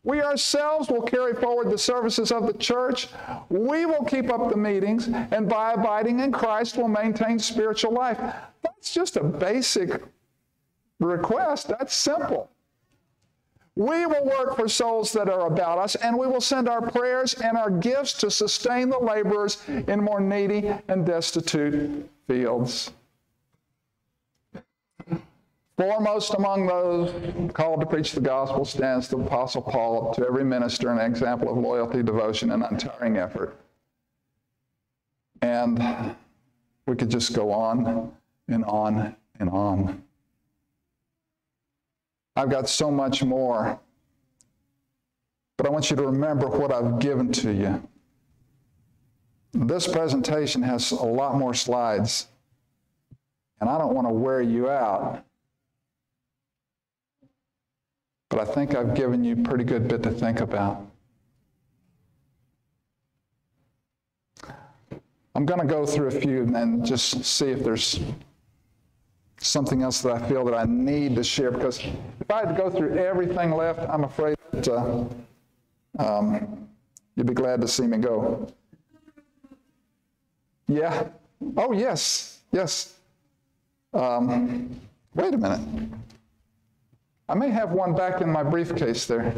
S1: We ourselves will carry forward the services of the church. We will keep up the meetings, and by abiding in Christ, will maintain spiritual life. That's just a basic request. That's simple. We will work for souls that are about us, and we will send our prayers and our gifts to sustain the laborers in more needy and destitute fields. Foremost among those called to preach the gospel stands the Apostle Paul, to every minister an example of loyalty, devotion, and untiring effort. And we could just go on and on and on. I've got so much more, but I want you to remember what I've given to you. This presentation has a lot more slides, and I don't want to wear you out. But I think I've given you a pretty good bit to think about. I'm going to go through a few and just see if there's something else that I feel that I need to share because if I had to go through everything left, I'm afraid that uh, um, you'd be glad to see me go. Yeah? Oh, yes, yes. Um, wait a minute. I may have one back in my briefcase there.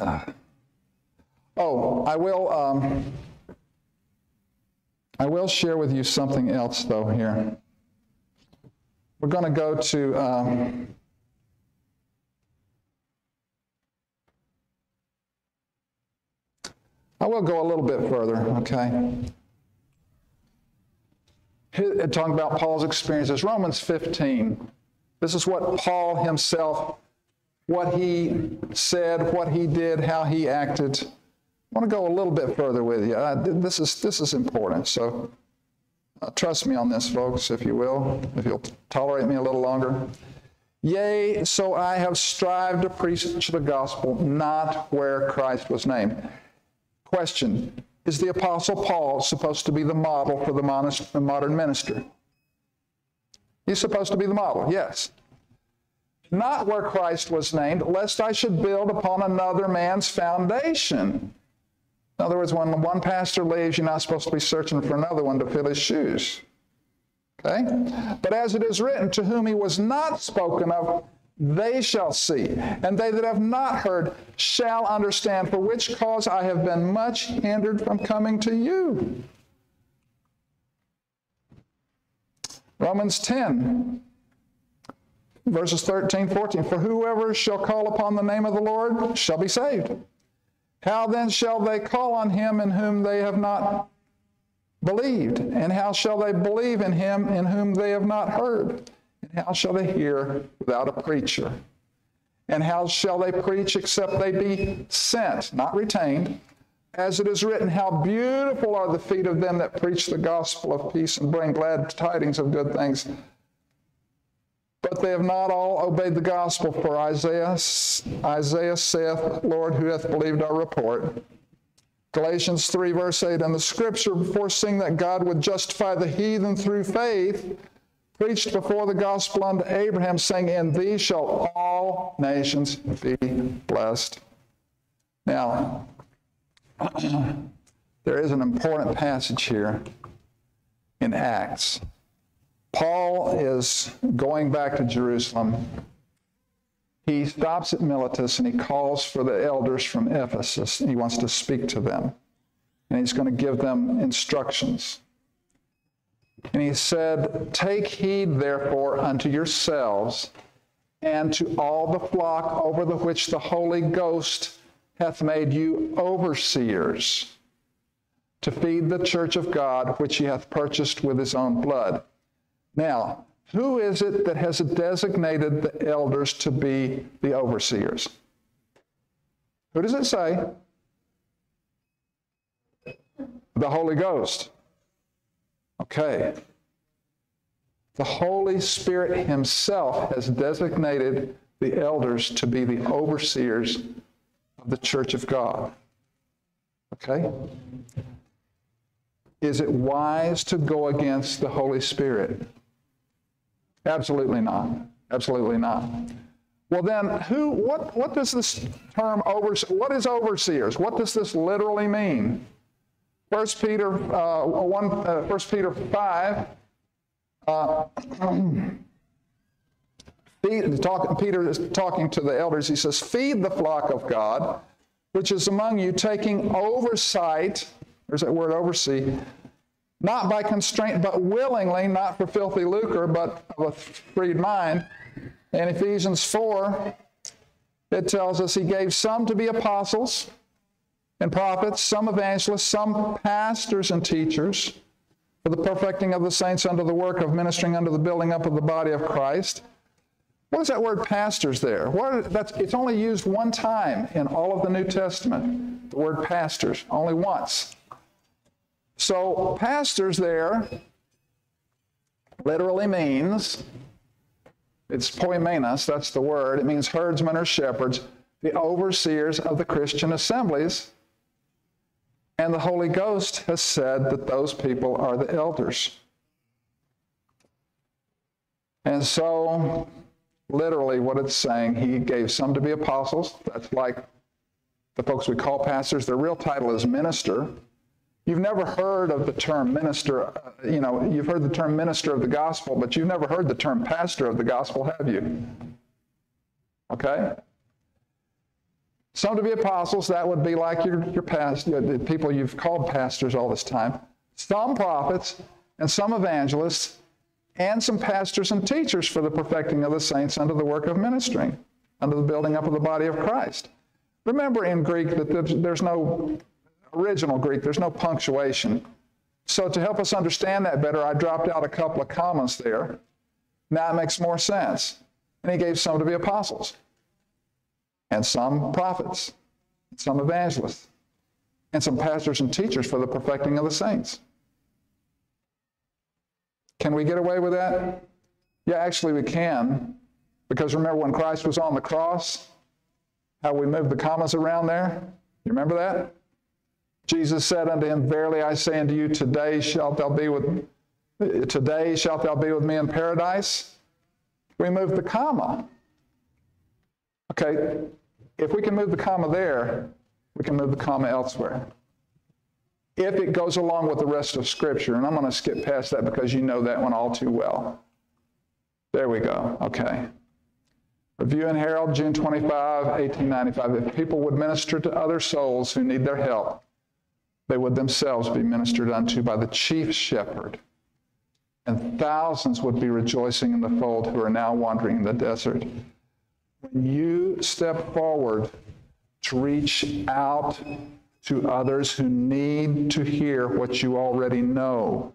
S1: Uh, oh, I will. Um, I will share with you something else, though. Here, we're going to go to. Um, I will go a little bit further, okay? Talking about Paul's experiences, Romans 15. This is what Paul himself, what he said, what he did, how he acted. I want to go a little bit further with you. Uh, this is this is important. So uh, trust me on this, folks, if you will, if you'll tolerate me a little longer. Yea, so I have strived to preach the gospel, not where Christ was named. Question Is the Apostle Paul supposed to be the model for the modern minister? He's supposed to be the model, yes. Not where Christ was named, lest I should build upon another man's foundation. In other words, when one pastor leaves, you're not supposed to be searching for another one to fill his shoes. Okay? But as it is written, to whom he was not spoken of, they shall see, and they that have not heard shall understand, for which cause I have been much hindered from coming to you. Romans 10, verses 13, 14. For whoever shall call upon the name of the Lord shall be saved. How then shall they call on him in whom they have not believed? And how shall they believe in him in whom they have not heard? And how shall they hear without a preacher? And how shall they preach except they be sent, not retained? As it is written, How beautiful are the feet of them that preach the gospel of peace and bring glad tidings of good things. But they have not all obeyed the gospel, for Isaiah, Isaiah saith, Lord, who hath believed our report? Galatians 3, verse 8, and the scripture, foreseeing that God would justify the heathen through faith, preached before the gospel unto Abraham, saying, In thee shall all nations be blessed. Now, <clears throat> there is an important passage here in Acts. Paul is going back to Jerusalem. He stops at Miletus and he calls for the elders from Ephesus. He wants to speak to them. And he's going to give them instructions. And he said, Take heed, therefore, unto yourselves and to all the flock over the which the Holy Ghost hath made you overseers to feed the church of God, which he hath purchased with his own blood. Now, who is it that has designated the elders to be the overseers? Who does it say? The Holy Ghost. Okay. The Holy Spirit Himself has designated the elders to be the overseers of the church of God. Okay? Is it wise to go against the Holy Spirit? Absolutely not. Absolutely not. Well, then, who? What? What does this term over? What is overseers? What does this literally mean? First Peter uh, one. Uh, First Peter five. Uh, <clears throat> Peter is talking to the elders. He says, "Feed the flock of God, which is among you, taking oversight." There's that word oversee. Not by constraint, but willingly, not for filthy lucre, but of a freed mind in Ephesians 4, it tells us he gave some to be apostles and prophets, some evangelists, some pastors and teachers for the perfecting of the saints under the work of ministering under the building up of the body of Christ. What is that word pastors there? What, that's, it's only used one time in all of the New Testament, the word pastors, only once. So, pastors there literally means it's poimenos, that's the word. It means herdsmen or shepherds, the overseers of the Christian assemblies. And the Holy Ghost has said that those people are the elders. And so, literally, what it's saying, he gave some to be apostles. That's like the folks we call pastors. Their real title is minister. You've never heard of the term minister, uh, you know, you've heard the term minister of the gospel, but you've never heard the term pastor of the gospel, have you? Okay? Some to be apostles, that would be like your, your past, the people you've called pastors all this time. Some prophets, and some evangelists, and some pastors and teachers for the perfecting of the saints under the work of ministering, under the building up of the body of Christ. Remember in Greek that there's no original Greek, there's no punctuation. So to help us understand that better, I dropped out a couple of commas there. Now it makes more sense. And he gave some to be apostles, and some prophets, and some evangelists, and some pastors and teachers for the perfecting of the saints. Can we get away with that? Yeah, actually we can. Because remember when Christ was on the cross, how we moved the commas around there? You remember that? Jesus said unto him, Verily I say unto you, today shalt thou be with today shalt thou be with me in paradise. We move the comma. Okay, if we can move the comma there, we can move the comma elsewhere. If it goes along with the rest of Scripture, and I'm going to skip past that because you know that one all too well. There we go. Okay. Review and Herald, June 25, 1895. If people would minister to other souls who need their help, they would themselves be ministered unto by the chief shepherd. And thousands would be rejoicing in the fold who are now wandering in the desert. When you step forward to reach out to others who need to hear what you already know,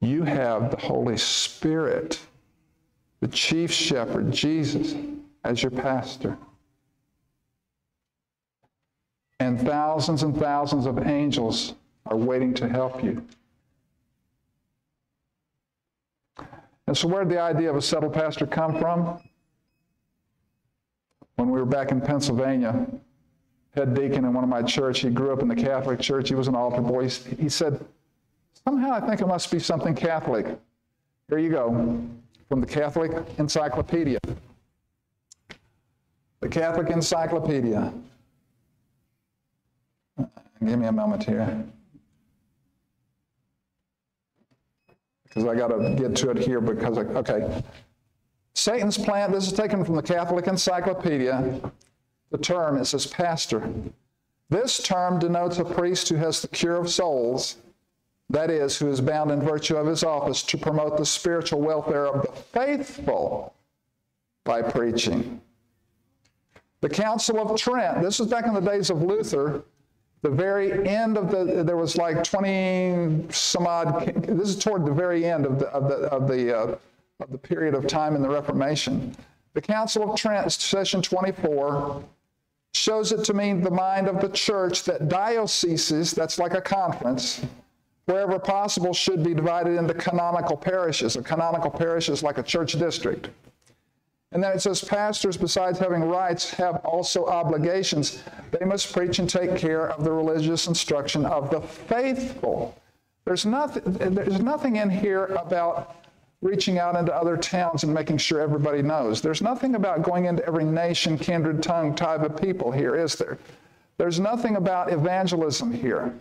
S1: you have the Holy Spirit, the chief shepherd, Jesus, as your pastor and thousands and thousands of angels are waiting to help you. And so, where did the idea of a settled pastor come from? When we were back in Pennsylvania, head deacon in one of my church, he grew up in the Catholic Church. He was an altar boy. He said, Somehow I think it must be something Catholic. Here you go from the Catholic Encyclopedia. The Catholic Encyclopedia. Give me a moment here. Because I got to get to it here because, I, okay. Satan's plan, this is taken from the Catholic Encyclopedia. The term, it says pastor. This term denotes a priest who has the cure of souls, that is, who is bound in virtue of his office to promote the spiritual welfare of the faithful by preaching. The Council of Trent, this is back in the days of Luther, the very end of the, there was like 20 some odd, this is toward the very end of the, of the, of the, uh, of the period of time in the Reformation. The Council of Trent, session 24, shows it to mean the mind of the church that dioceses, that's like a conference, wherever possible, should be divided into canonical parishes. A canonical parish is like a church district. And then it says, pastors, besides having rights, have also obligations. They must preach and take care of the religious instruction of the faithful. There's nothing, there's nothing in here about reaching out into other towns and making sure everybody knows. There's nothing about going into every nation, kindred, tongue, tribe of people here, is there? There's nothing about evangelism here.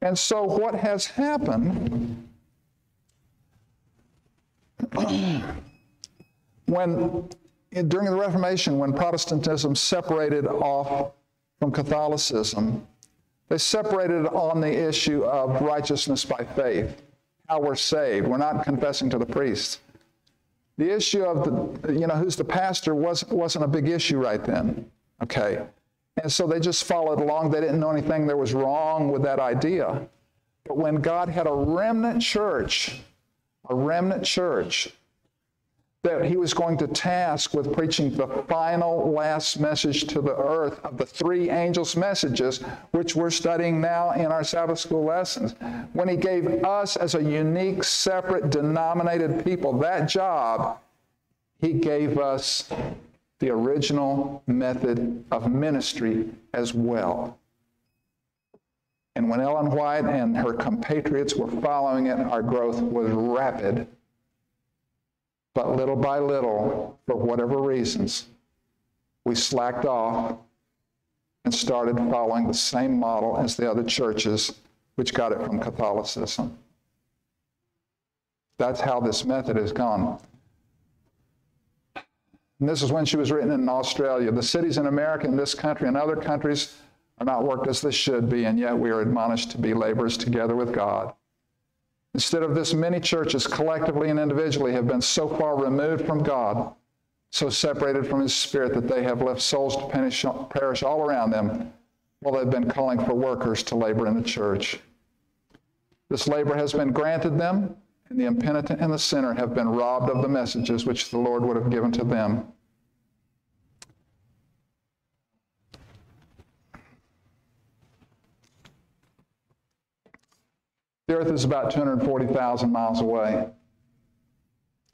S1: And so, what has happened <clears throat> when during the Reformation, when Protestantism separated off from Catholicism, they separated on the issue of righteousness by faith, how we're saved. We're not confessing to the priest. The issue of the, you know, who's the pastor was, wasn't a big issue right then. Okay. And so they just followed along. They didn't know anything that was wrong with that idea. But when God had a remnant church, a remnant church that he was going to task with preaching the final last message to the earth of the three angels' messages, which we're studying now in our Sabbath school lessons. When he gave us, as a unique, separate, denominated people, that job, he gave us the original method of ministry as well. And when Ellen White and her compatriots were following it, our growth was rapid but little by little, for whatever reasons, we slacked off and started following the same model as the other churches, which got it from Catholicism. That's how this method has gone. And this is when she was written in Australia. The cities in America, in this country, and other countries are not worked as they should be, and yet we are admonished to be laborers together with God. Instead of this, many churches, collectively and individually, have been so far removed from God, so separated from His Spirit, that they have left souls to perish, perish all around them while they've been calling for workers to labor in the church. This labor has been granted them, and the impenitent and the sinner have been robbed of the messages which the Lord would have given to them. The Earth is about 240,000 miles away.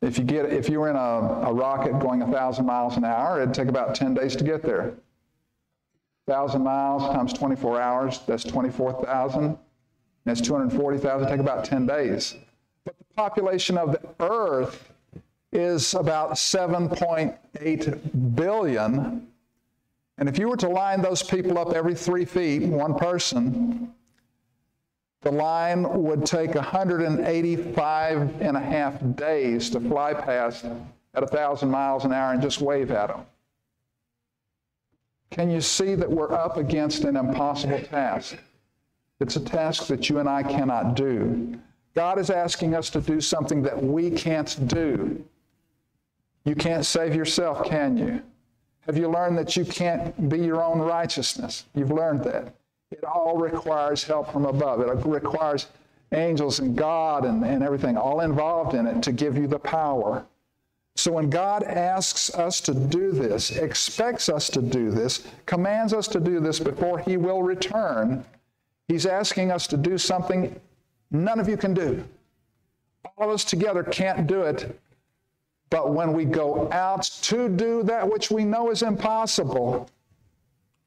S1: If you get if you were in a, a rocket going 1,000 miles an hour, it'd take about 10 days to get there. 1,000 miles times 24 hours, that's 24,000. That's 240,000, take about 10 days. But the population of the Earth is about 7.8 billion. And if you were to line those people up every three feet, one person, the line would take 185 and a half days to fly past at 1,000 miles an hour and just wave at them. Can you see that we're up against an impossible task? It's a task that you and I cannot do. God is asking us to do something that we can't do. You can't save yourself, can you? Have you learned that you can't be your own righteousness? You've learned that. It all requires help from above. It requires angels and God and, and everything all involved in it to give you the power. So when God asks us to do this, expects us to do this, commands us to do this before He will return, He's asking us to do something none of you can do. All of us together can't do it. But when we go out to do that which we know is impossible,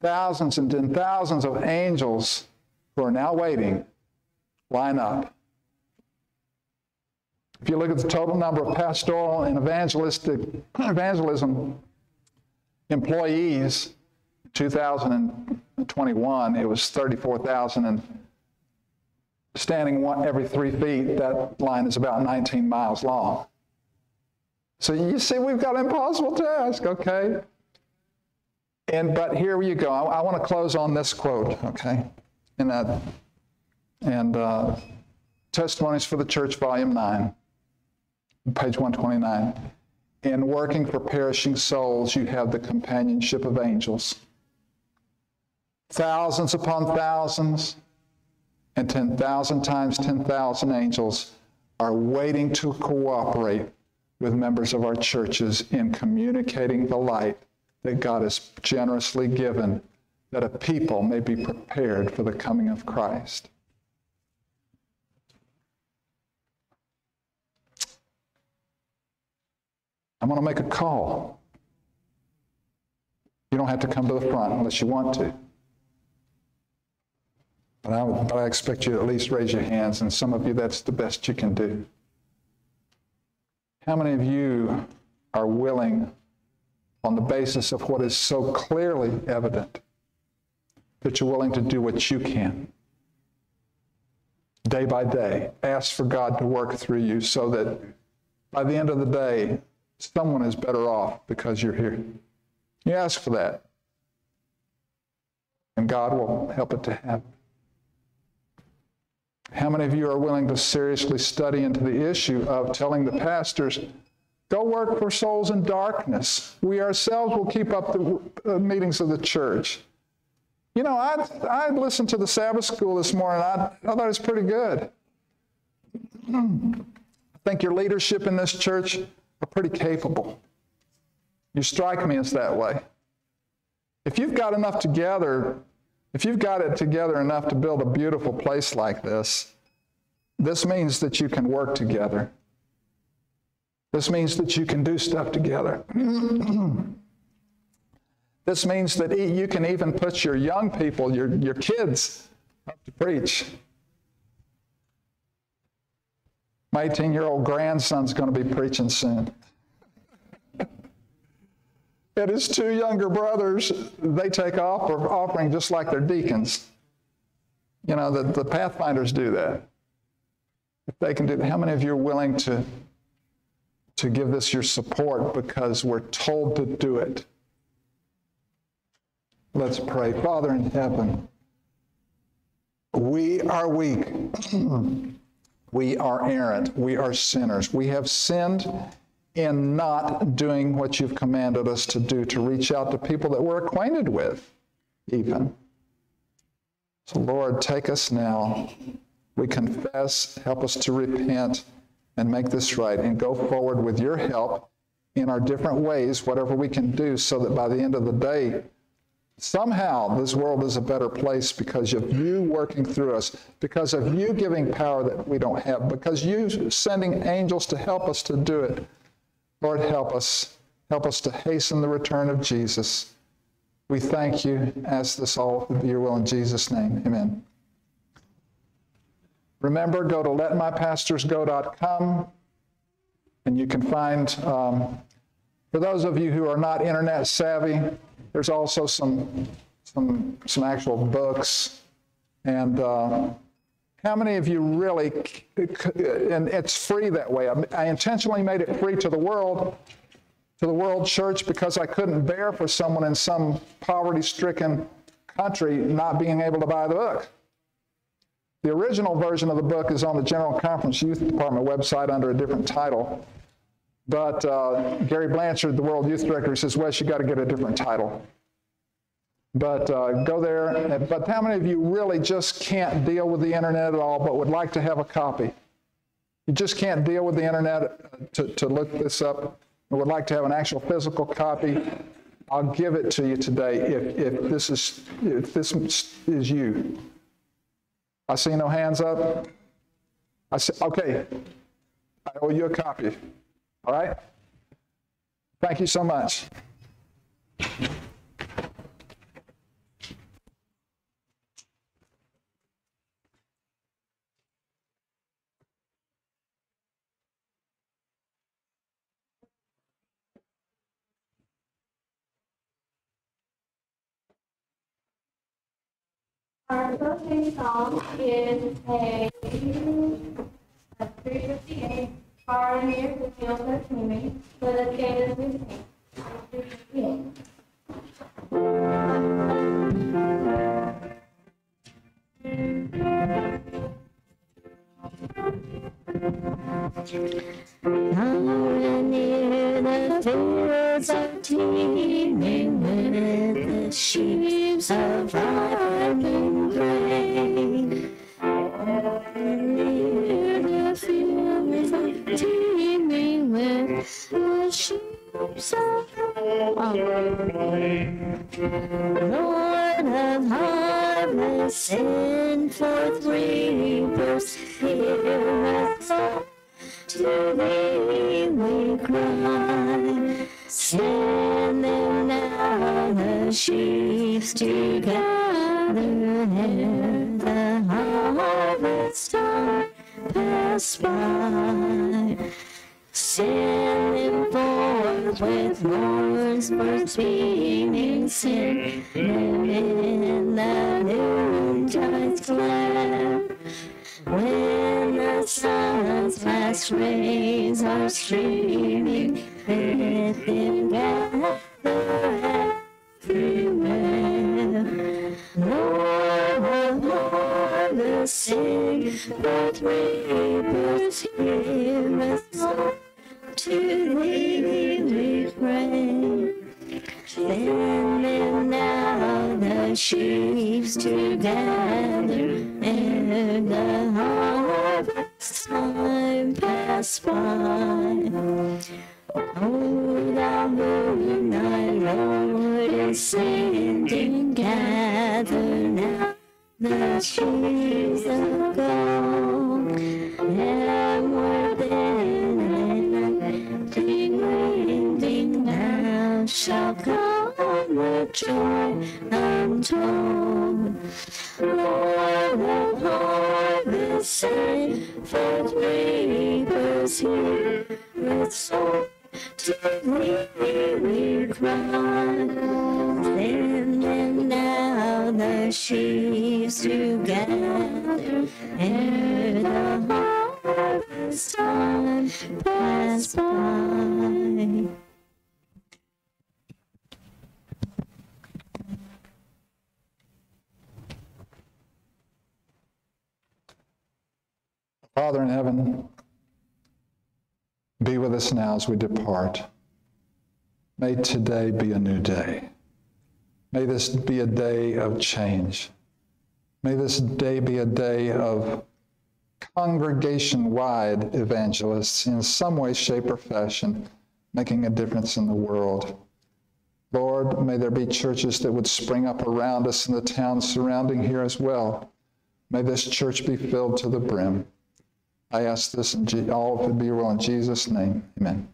S1: thousands and then thousands of angels who are now waiting line up. If you look at the total number of pastoral and evangelistic <clears throat> evangelism employees, 2021, it was 34,000 and standing one every three feet, that line is about 19 miles long. So you see, we've got an impossible task, okay? And but here you go. I, I want to close on this quote, okay? In that, and uh, Testimonies for the Church, Volume Nine, page 129. In working for perishing souls, you have the companionship of angels. Thousands upon thousands, and 10,000 times 10,000 angels are waiting to cooperate with members of our churches in communicating the light that God has generously given that a people may be prepared for the coming of Christ. I'm going to make a call. You don't have to come to the front unless you want to. But I, but I expect you to at least raise your hands, and some of you, that's the best you can do. How many of you are willing, on the basis of what is so clearly evident, that you're willing to do what you can? Day by day, ask for God to work through you so that by the end of the day, someone is better off because you're here. You ask for that, and God will help it to happen. How many of you are willing to seriously study into the issue of telling the pastors, go work for souls in darkness? We ourselves will keep up the meetings of the church. You know, I, I listened to the Sabbath school this morning. I, I thought it was pretty good. I think your leadership in this church are pretty capable. You strike me as that way. If you've got enough together if you've got it together enough to build a beautiful place like this, this means that you can work together. This means that you can do stuff together. <clears throat> this means that you can even put your young people, your, your kids, up to preach. My 18 year old grandson's going to be preaching soon <laughs> and his two younger brothers, they take off offering just like their deacons. You know, the, the Pathfinders do that. If they can do that, how many of you are willing to, to give this your support because we're told to do it? Let's pray. Father in heaven, we are weak. <clears throat> we are errant. We are sinners. We have sinned in not doing what you've commanded us to do, to reach out to people that we're acquainted with, even. So, Lord, take us now. We confess, help us to repent and make this right, and go forward with your help in our different ways, whatever we can do, so that by the end of the day, somehow this world is a better place because of you working through us, because of you giving power that we don't have, because you sending angels to help us to do it. Lord, help us. Help us to hasten the return of Jesus. We thank you. Ask this all with your will in Jesus' name. Amen. Remember, go to letmypastorsgo.com and you can find, um, for those of you who are not internet savvy, there's also some, some, some actual books and uh, how many of you really, and it's free that way. I intentionally made it free to the world, to the world church, because I couldn't bear for someone in some poverty stricken country not being able to buy the book. The original version of the book is on the General Conference Youth Department website under a different title. But uh, Gary Blanchard, the World Youth Director, says, Wes, you got to get a different title. But uh, go there. But how many of you really just can't deal with the internet at all, but would like to have a copy? You just can't deal with the internet to, to look this up and would like to have an actual physical copy. I'll give it to you today if, if this is if this is you. I see no hands up. I say, okay, I owe you a copy. All right? Thank you so much.
S2: Our closing song is a 358, Far and Near the for the cadence we sing. 358.
S3: Nowhere near the fields are teeming with the sheep of ripening grain. Near the fields are teeming with the sheep ripening grain. Lord of harvest, send forth reapers, hear us to thee we cry. Send them now the sheaves to gather ere the harvest time pass by. Send with horns for speeding sin, in the noontide's glare. When the sun's last rays are streaming, let sheaves together, and the harvest time pass by. Oh, the moonlight Lord is sending, gather now the sheaves of gold, and we're then ding, ding, now shall come with joy untold. Lord, the harvest sing, for reapers here, with soul to thee we cry. Send them now the sheaves together, ere the harvest time pass by.
S1: Father in heaven, be with us now as we depart. May today be a new day. May this be a day of change. May this day be a day of congregation wide evangelists in some way, shape, or fashion, making a difference in the world. Lord, may there be churches that would spring up around us in the towns surrounding here as well. May this church be filled to the brim. I ask this all it be well in Jesus' name. Amen.